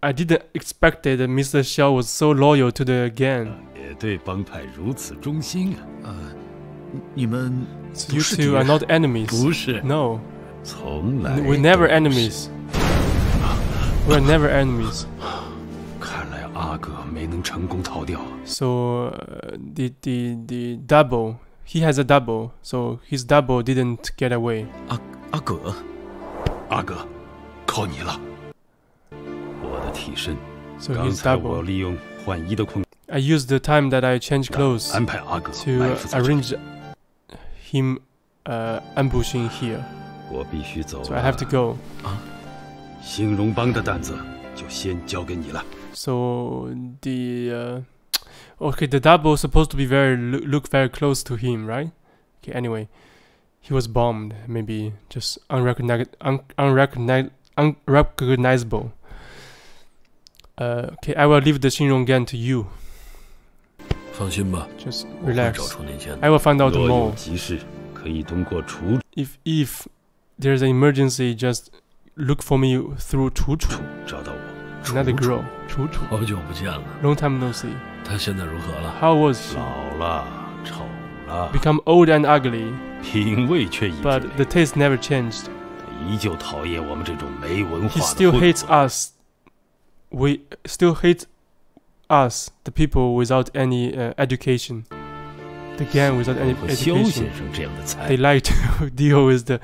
I didn't expect that Mr. Xiao was so loyal to the gang. 也对帮派如此忠心啊！ 你们 So 不 you 是 two 敌 are 人 not enemies. 不是， No, 从来 we're never 都不是 enemies. We're never enemies. 阿哥没能成功逃掉。 So uh, the the the double, he has a double, so his double didn't get away. 阿阿葛，阿哥，靠你了。我的替身， So 刚 he's 才我 double. 利用换衣的空 I used the time that I changed clothes 安排阿哥 to 埋 uh, 伏在这里。 arrange him uh, ambushing here. 我必须走 So I have to 了。 go. 兴荣帮的担子就先交给你了。 So the uh, okay, the double supposed to be very loo- look very close to him, right? Okay. Anyway, he was bombed. Maybe just unrecognized, un- unrecognized, unrecognizable. Uh, okay, I will leave the Shinron Gan to you. 放心吧， Just 我会找 relax. 出那件 I will find out 若有 more. 急事，可以通过处 If if there's an emergency, just look for me through Chu Chu, 找到我。 another girl. Chu Chu. 好久不见了， Long time no see. 他现在如何了？ How was she? 老了，丑了， Become old and ugly, 品味却一 but 直 the taste never changed. 他依旧讨厌我们这种没文 He 化的 still 混 hates us. We still hate us, the people without any uh, education, the gang without any education. They like to deal with the,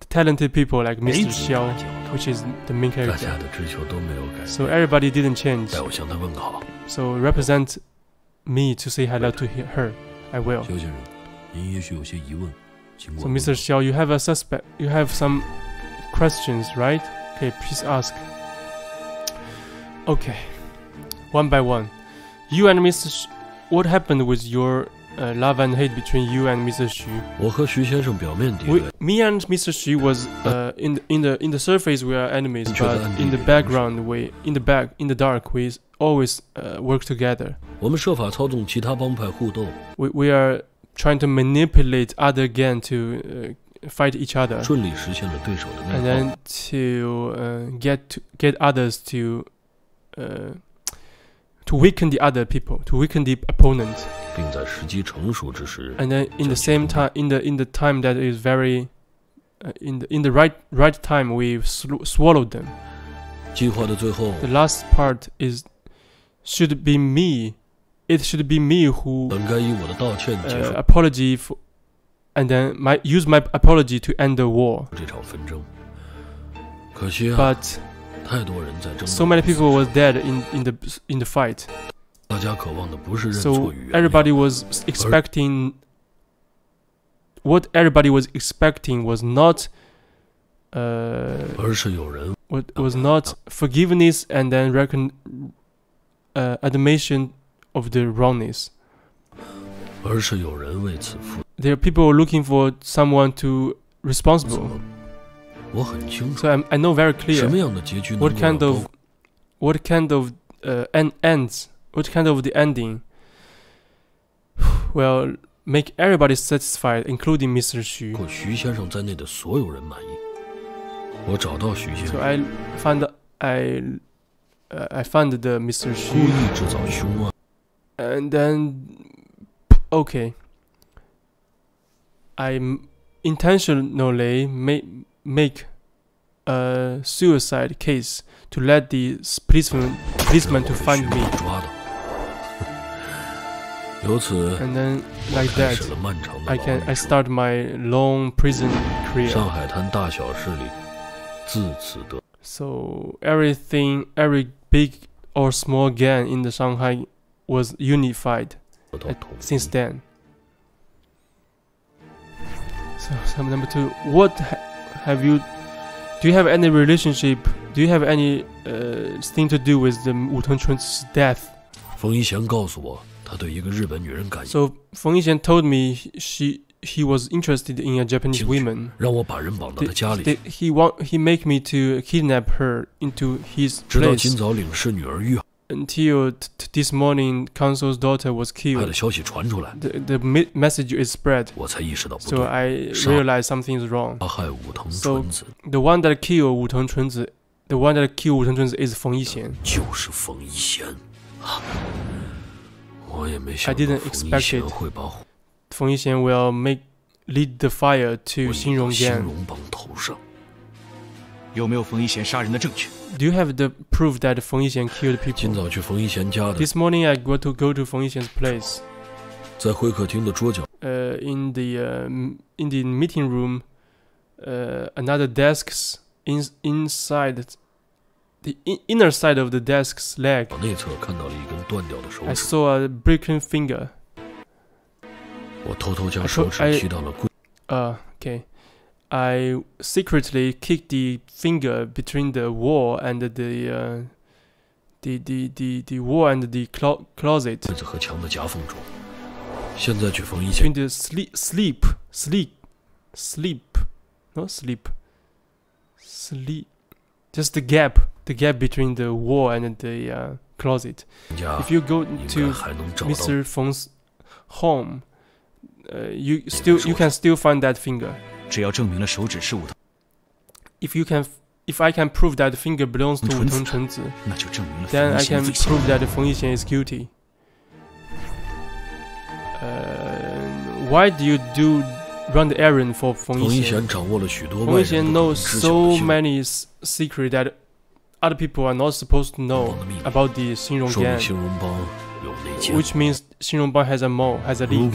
the, talented people like Mr. Xiao, which is the main character. So everybody didn't change. So represent me to say hello to her. I will. So Mr. Xiao, you have a suspect. You have some questions, right? Okay, please ask. Okay one by one. You and Mr. What happened with your uh, love and hate between you and Mr. Xu? We, me and Mr. Xu was uh, uh in the, in the in the surface we are enemies, but in the background we in the back in the dark we always uh, work together. We, we are trying to manipulate other gang to uh, fight each other, and then to uh, get to, get others to to weaken the other people, to weaken the opponent. And then in the same time, in the in the time that is very, uh, in the in the right right time, we sw swallowed them. The last part is, should be me. It should be me who uh, apology for, and then my use my apology to end the war. But 太多人在争 so 论 many people was dead in in the in the fight. 大家渴望的不是认 So 错与原谅 everybody was expecting what everybody was expecting was not uh 而是有人 what was not forgiveness and then recon uh, admission of the wrongness. 而是有人为此负。 There are people looking for someone to responsible. 我很清楚 So I'm, I know very 什 clear 么样的结局能 what 够 kind 让 of what kind of uh, end ends what kind of the ending well make everybody satisfied, including Mr. Xu. 包括徐先生在内的所有人满意。我找到徐先 So 生， I found I uh, I found the Mr. 故 Xu 意制造凶案， and then okay I m- intentionally make make a suicide case to let the policeman policeman to find me. And then like that, I can I start my long prison career. So everything, every big or small gang in the Shanghai was unified at, since then. So, number two, what have you do you have any relationship do you have any uh, thing to do with the Wu Tongchun's death 冯一贤告诉我，他对一个日本女人感兴趣， so Feng Yixian told me he- she he was interested in a Japanese 兴趣 woman 让我把人绑到他 They- 家里 they- 去， he want he make me to kidnap her into his 直到 place 今早领事女儿遇害 until t- t- this morning Council's daughter was 的 killed. 消息传出来， The, the mi- message is spread, 我才意识到不 so 对， I Sure. realized something is wrong. 杀害武藤 So- 纯子 The one that killed Wu Teng Chunzi, the one that killed Wu Teng Chunzi is Feng Yixian. 就是冯一贤。啊我也没想 I 到 didn't 冯一 expect 贤 it. 会把火 Feng Yixian will make lead the fire to 引到 Xinrong 兴 Gang. 荣帮头上。 有没有冯一贤杀人的证据？ Do you have the proof that Feng Yixian killed 今 people? 早去冯一贤家的， This morning I got to go to Feng Yixian's place. 在会客厅的桌角， Uh, in the uh, m- in the meeting room, uh, another desk's in, inside the in, inner side of the desk's leg. 内侧看到了一根断掉的手 I 指。 saw a broken finger. 我偷偷将 I 手 put- 指 I- 踢到了柜， Uh, okay. I secretly kicked the finger between the wall and the uh, the, the the the wall and the clo- closet 柜子和墙的夹缝中。现在去冯一贤 between the sleep sleep sleep sleep not sleep sleep just the gap the gap between the wall and the uh, closet 家 if you go 应该 to 还能找到。 Mr. Feng's home uh, you still you can still find that finger 只要证明了手指是武藤， if you can if I can prove that the finger belongs to 纯 Wu 子 Teng Chunzi 那就证明了 then 冯 I 一贤 can 的罪行。 prove that Feng Yixian is guilty. Uh, why do you do run the errand for Feng 冯一 Yixian? 贤掌握了许多 Feng 外 Yixian 人不可能 knows 知晓 so 的信 many s- secrets that other people are not supposed to know about the 说 Xinrong 明 Gang, 兴荣帮有内奸。 which means Xinrongbo has a mole, has a leak.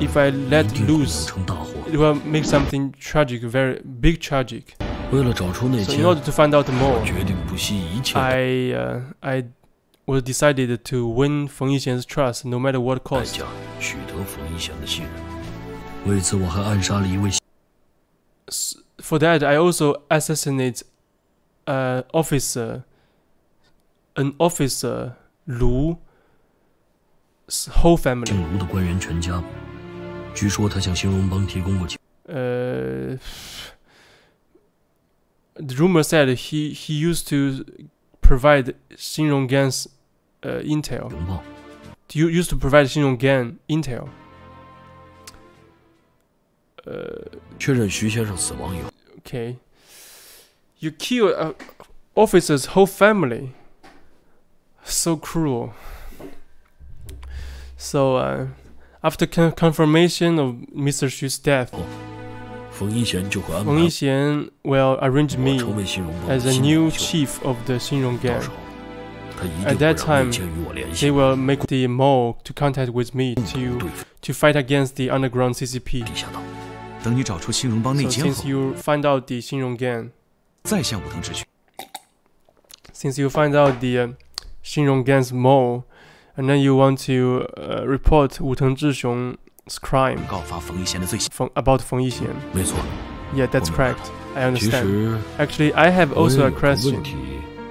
If I let loose, it will make something tragic, very big tragic. So in order to find out more, I, uh, I was decided to win Feng Yixian's trust no matter what cost. For that, I also assassinate an officer, an officer Lu whole 姓 family. 卢的官员全家。据说他向兴荣帮提供过情 Uh, the rumor said he he used to provide Xinrong Gang's uh, intel. 报。 You used to provide Xinrong Gang intel. Uh, 确认徐先生死亡以后， Okay. You kill a officer's whole family. So cruel. So, uh, after confirmation of Mr. Xu's death, Feng Yixian will arrange me as a new chief of the Xinrong gang. At that time, they will make the mole to contact with me to to fight against the underground CCP. So since you find out the Xinrong gang, since you find out the uh, Xinrong gang's mole, and then you want to uh, report Wu Teng Zhixiong's crime 告发冯一贤的罪行。 from, about Feng Yixian. 没错。 Yeah, that's correct. I 其 understand. 实 Actually, I have 我也 also 有 a 个 question. 问题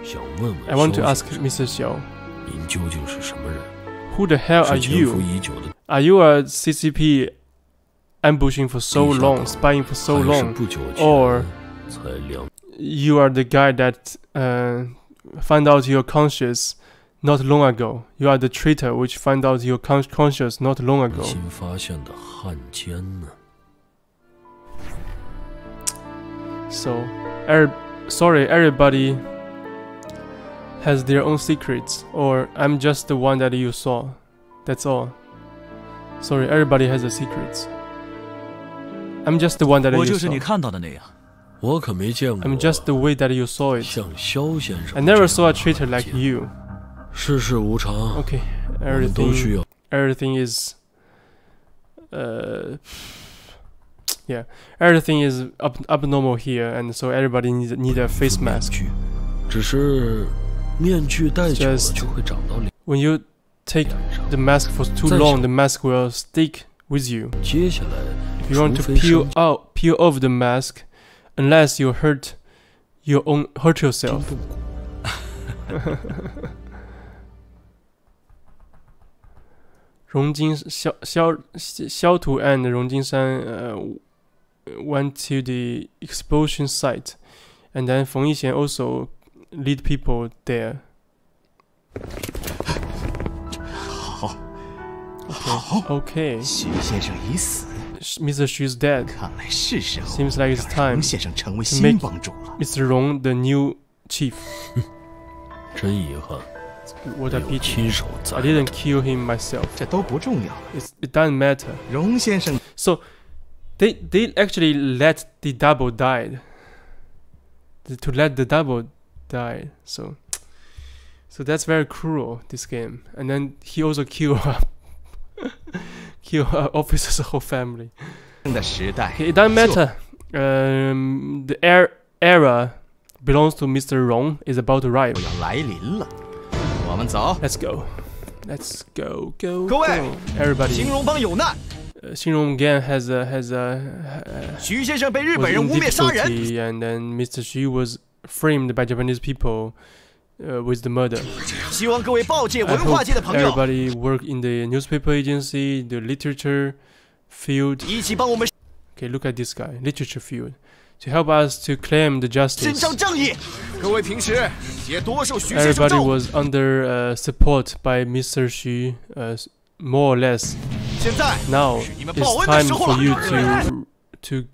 想问 I 问 want to 肖 ask 先生 Mr. Xiao. 您究竟是什么人？ Who the hell are 是潜伏 you? 已久的， Are you a CCP ambushing for so 地下 long, 党 spying for so 还是 long, 不久前 or 才两 you are the guy that uh, found out your conscience not long ago? You are the traitor which found out your con- conscience not long ago. 新发现的汉奸呢？ So, er- sorry, everybody has their own secrets, or I'm just the one that you saw. That's all. Sorry, everybody has a secrets. I'm just the one that 我 you 就是你 saw. 看到的那样。我可没见过 I'm just the way that you saw it. 像肖先生 I 这 never 样 saw a 的 traitor 汉 like 奸 you. 世事无常， Okay, 我们都需 everything 要 everything is uh yeah, everything is up, abnormal here, and so everybody needs need a face 面 mask. 具，只是面具戴久了 Just- 就会长到脸 When you take 上。 the mask for too 再 long, 想 the mask will stick with you. 接下来， If you want to 除非 peel 生 out, peel off the mask, unless you hurt your own hurt yourself. 荣金萧萧萧图 and 荣金山 uh, went to the explosion site, and then Feng Yixian also lead people there. 好， Okay, 徐先生已死， Mr. Xu's dead. 看来是时候 Seems like it's 让 time 荣先生成为 to 新 make 帮主了。 Mr. Rong the new chief. 真遗憾， What a 没有 pity. 亲手宰 I didn't kill him myself. 这都不重要。 It's, it doesn't matter. 荣先生 So they they actually let the double died. th- to let the double die. So, so that's very cruel. This game, and then he also kill kill uh, officer's whole family. 的时代 Okay, it doesn't matter. Um, the er- era belongs to Mr. Rong is about to arrive. 要来临了， 我们走。 Let's go. Let's go, go, 各位 go. Everybody. 兴荣帮有难，呃新荣 again has a has a uh, 徐先生被日 was 本人 in 污蔑杀人。 difficulty, and then Mr. Xu was framed by Japanese people uh, with the murder. 希望各位报界、 I 文化 hope 界的朋友 everybody work in the newspaper agency, the literature field. 一起帮我们 Okay, look at this guy, literature field, to help us to claim the 伸 justice. 张正义。各位平时也多受徐先生 Everybody 照顾， was under uh, support by Mr. Xu, uh, s- more or less. 现在 Now 是你们 it's 报恩的 time 时候 for 了。 you to to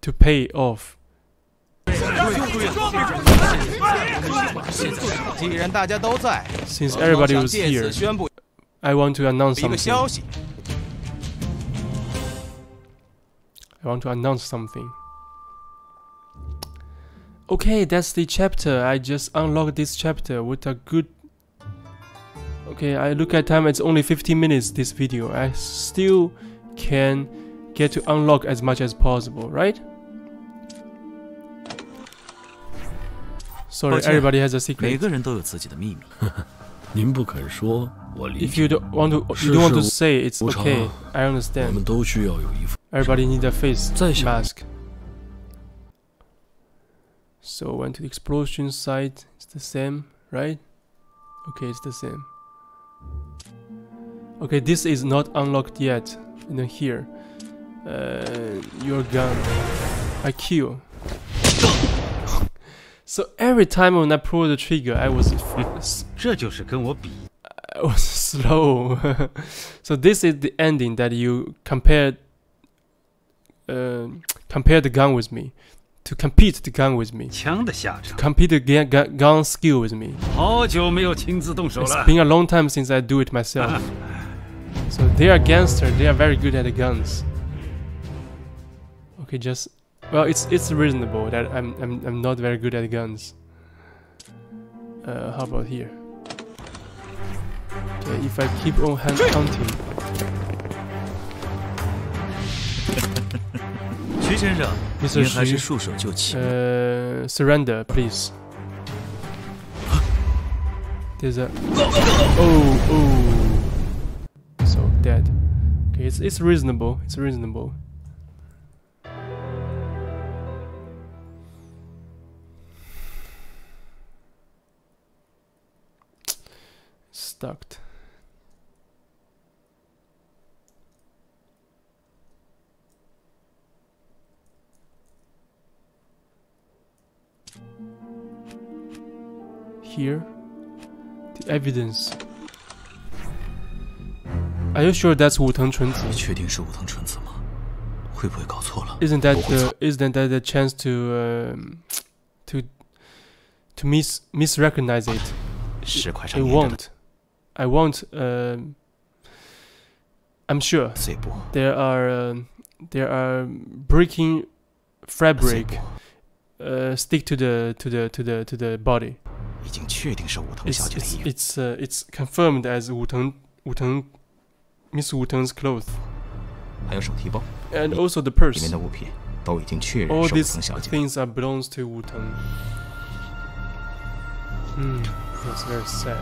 to pay off. 既然大家都在， Since 我 everybody 想 was 借 here, 此宣布 I want to announce 一个 something. 消息： I want to announce something. Okay, that's the chapter. I just unlocked this chapter with a good... Okay, I look at time, it's only 15 minutes this video. I still can get to unlock as much as possible, right? Sorry, everybody has a secret. if you don't want to, you don't want to say it's okay. I understand. Everybody need a face mask. So went to the explosion site. It's the same, right? Okay, it's the same. Okay, this is not unlocked yet. And then here. Uh, your gun. I kill. so every time when I pull the trigger, I was... I was slow. so this is the ending that you compared... Uh, compare the gun with me To compete the gun with me. 枪的下场。 Compete the gun, gun, gun skill with me. 好久没有亲自动手 It's 了。 been a long time since I do it myself. so they are gangster. They are very good at the guns. Okay, just well, it's it's reasonable that I'm I'm I'm not very good at guns. Uh, how about here? Okay, if I keep on hand 徐先生， Mr. 您还是 Xu 束手就擒。 Uh, surrender, please. There's a oh oh, so dead. Okay, it's it's reasonable. It's reasonable. Stuck. Here, the evidence. Are you sure that's 武藤纯子？你确定是武藤纯子吗？会不会搞错了？ Isn't that 我会 the 错 isn't that the chance to um, to to mis misrecognize it? 石块 I 上粘着 won't. I won't. Um, I'm sure 的碎布， there are um, there are breaking 碎 fabric 布 uh, stick to the to the to the to the body. 已经确定是武藤 It's 小姐的 it's 衣服。 it's uh, it's confirmed as 武藤武藤 Miss Wu Teng's clothes 还有手提包， and also the 里 purse. 面的物品都已经确认 All 是武 these 藤小姐的。 things are belongs to Wu Teng. Hmm, that's very sad.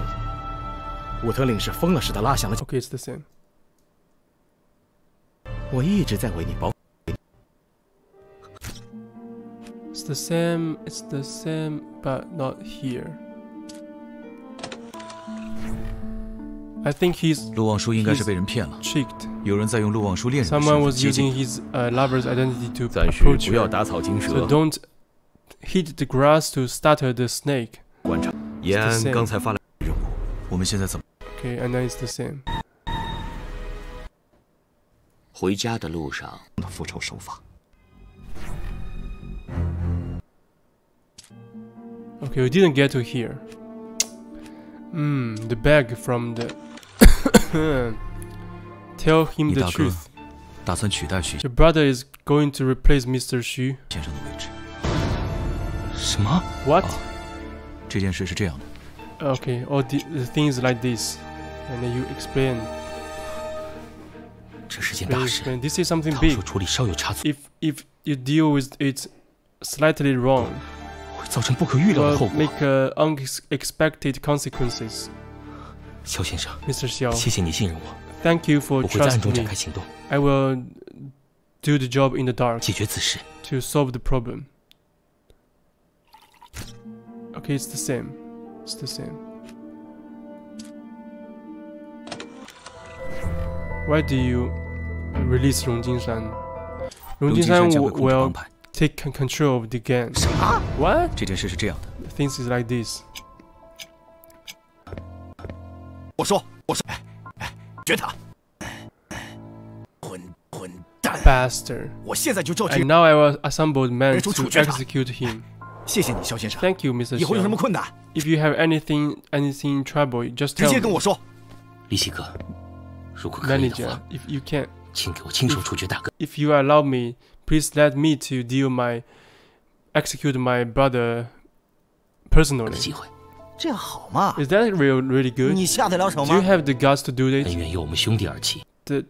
武藤领事疯了似的拉响了。 Okay, it's the same. 我一直在为你保。 It's the same. It's the same, but not here. I think he's 陆望舒应该是被人骗了， cheeked. 有人在用陆望舒恋人的 Someone 身份 was 接近 using his uh, lover's identity to 暂时 approach 不要 her. 打草惊 So 蛇。 don't hit the grass to startle the snake. 观察，延 It's 安 the same. 刚才发来任务，我们现在怎么？ Okay, and then it's the same. 回家的路上，的复仇手法。 Okay, we didn't get to here. Hmm, the bag from the. Tell him 你 the 大哥 truth. 打算取代徐 Your brother is going to replace Mr. Xu. 先生的位置？ 什么？What？、啊、这件事是这样的。 Okay, all the, the things like this, and then you explain. 这是件大事。 This is something 逃 big. 出处理稍有差错， If if you deal with it slightly wrong, 会造成不可预料的 will 后果。 make uh, unexpected consequences. 肖先生， Mr. Xiao, 谢谢你信任我， thank you for 我会在暗 trusting 中展 me. 开行动， I will do the job in the dark 解决此事。 to solve the problem. Okay, it's the same. It's the same. Why do you release 荣金山？荣金山荣金山将会控制 will 帮派 take con- control of the gang. What? 这件事是这样的， Things is like this. 我说，我说，哎哎，决他！混混蛋！ Bastard. 我现在就召集 And。now I will assemble men 人主 to 处决他 execute him. 谢谢你，肖先生。 Thank you, Mr. 以后有什么 Xiao. 困难， If you have anything anything trouble, you just 直 tell 接 me. 跟我说。利息哥，如果可以的 Manager, 话， if you can, 请给我亲手处决大哥。 if you allow me, please let me to deal my execute my brother 的 personally. 机会， 这样好吗？ Is that real really good? 你下得了手 Do you 吗？ have the guts to do 恩 it? 怨由我们兄弟而起， The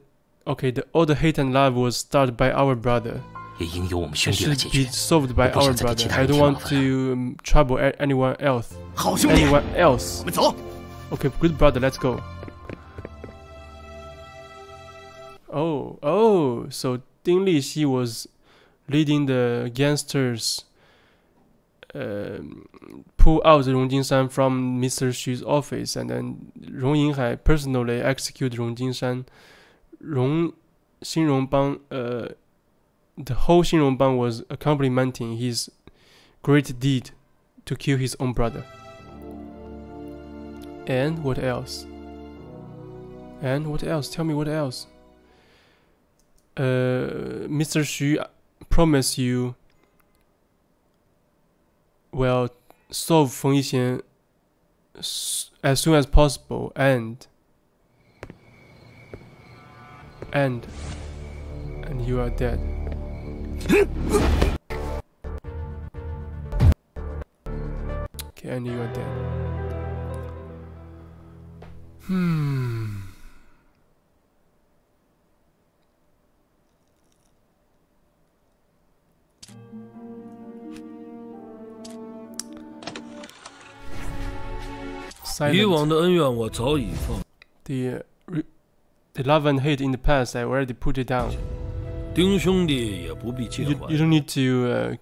okay, the all the hate and love was started by our brother. 也应由我们兄 It 弟来 should 解 be 决。 solved by 我不想 our 再给 brother. 其他 I 人 don't 添麻 want 烦 to um, trouble a- anyone else. 好兄弟， Anyone 我 else? 们走。 Okay, good brother, let's go. Oh, oh, so Ding Lixi was leading the gangsters um, pull out Rong Jinshan from Mr. Xu's office, and then Rong Yinhai personally execute Rong Jinshan. Rong Xinrong Bang, uh, the whole Xinrong Bang was complimenting his great deed to kill his own brother. And what else? And what else? Tell me what else. Uh, Mr. Xu promise you will solve s- as soon as possible and and and you are dead. okay, and you are dead. Hmm. 以往的恩怨我早已放， The re- the love and hate in the past, I already put it down. 丁兄弟也不必介 You, 怀 you。don't need to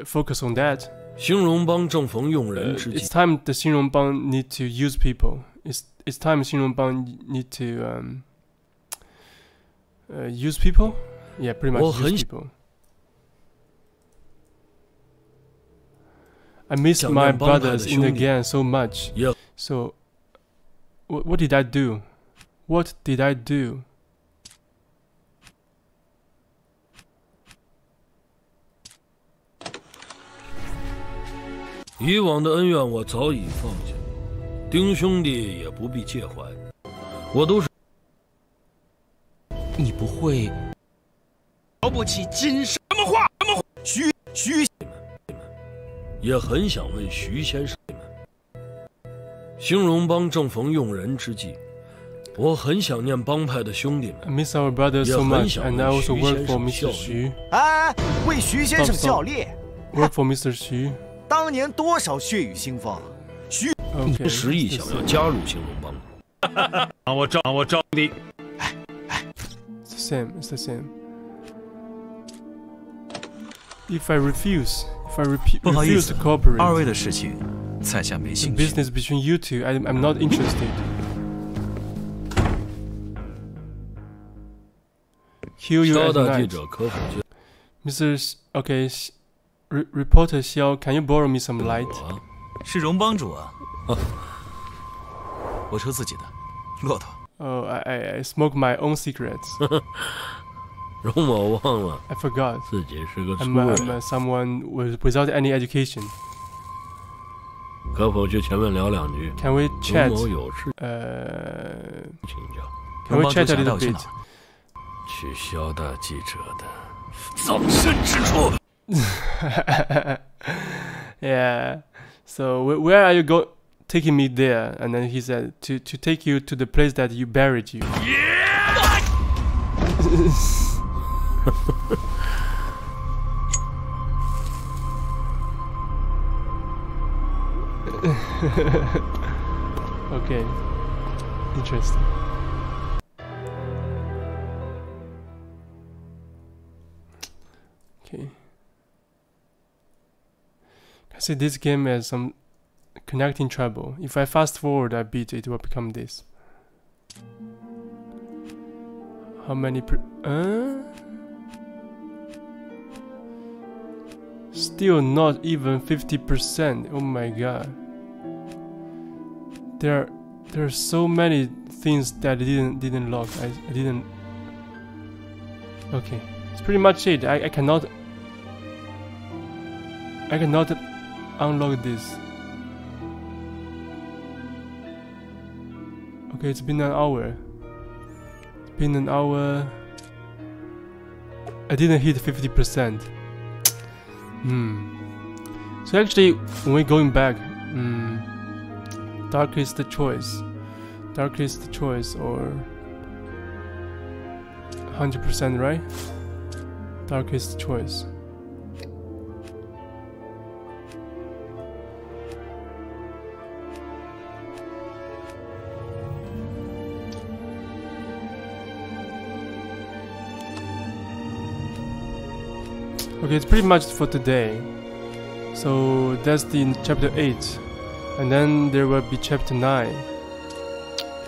uh, focus on that. 兴荣帮正逢用 Uh, 人之 it's 际， time the Xinrongbang need to use people. It's it's time Xinrongbang need to um, uh, use people. Yeah, pretty much 我 use 很 people. I miss 想 my brothers in the。gang so much. 也 So, what what did I do? What did I do? 以往的恩怨我早已放下，丁兄弟也不必介怀。我都是你不会瞧不起金什么话？什么话？徐徐，也很想问徐先生们，兴荣帮正逢用人之际，我很想念帮派的兄弟们，miss our brothers 也 so 很 much, 想 and I 为 also 徐 work 先 for 生 Mr. 效力。哎，为徐先生.效力，Work for Mr. Xu. 当年多少血雨腥风。徐，Okay. 实意想要加入兴荣帮，啊我招，让我招你。It's the same. It's the same. If I refuse, 不好意 refuse 思 to，cooperate, 二位的事情，在下没 the 兴趣。 business between you two, I, I'm not interested. Kill you 肖 at 大记 night, 者可否接 Mr. X- Okay, X- re- reporter Xiao, can you borrow me some light? 我？是荣帮主啊。我抽自己的，骆驼。 Oh, I, I, I smoke my own cigarettes. 容我忘了 I forgot. 自己是个 I'm, 粗 uh, 人 I'm uh, someone with, without any education. 可否去前面聊两句？Can we 容 chat? 某有事 Uh, 请教。can we chat a little 我去 bit? 哪？去肖大记者的。葬身之处。yeah. So wh- where are you go taking me there? And then he said to to take you to the place that you buried you. okay. Interesting. Okay. I see this game has some connecting trouble. If I fast forward a bit, it will become this. How many per- uh? Still not even 50%. Oh my god. There there are so many things that I didn't didn't log. I, I didn't Okay. It's pretty much it. I, I cannot I cannot unlock this. Okay, it's been an hour. It's been an hour. I didn't hit 50%. Hmm. So actually, when we're going back, hmm, dark is the choice. Dark is the choice, or 100% right? Dark is the choice. Okay, it's pretty much for today. So that's the chapter 8. And then there will be chapter 9.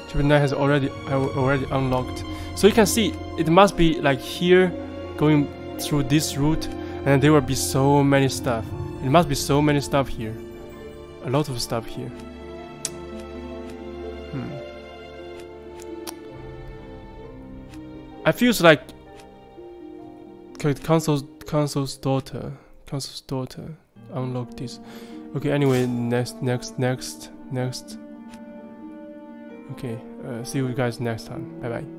Chapter 9 has already already unlocked. So you can see it must be like here going through this route and there will be so many stuff. It must be so many stuff here. A lot of stuff here. Hmm. I feels like Console's Console's daughter. Console's daughter. Unlock this. Okay, anyway, next, next, next, next. Okay, uh, see you guys next time. Bye bye.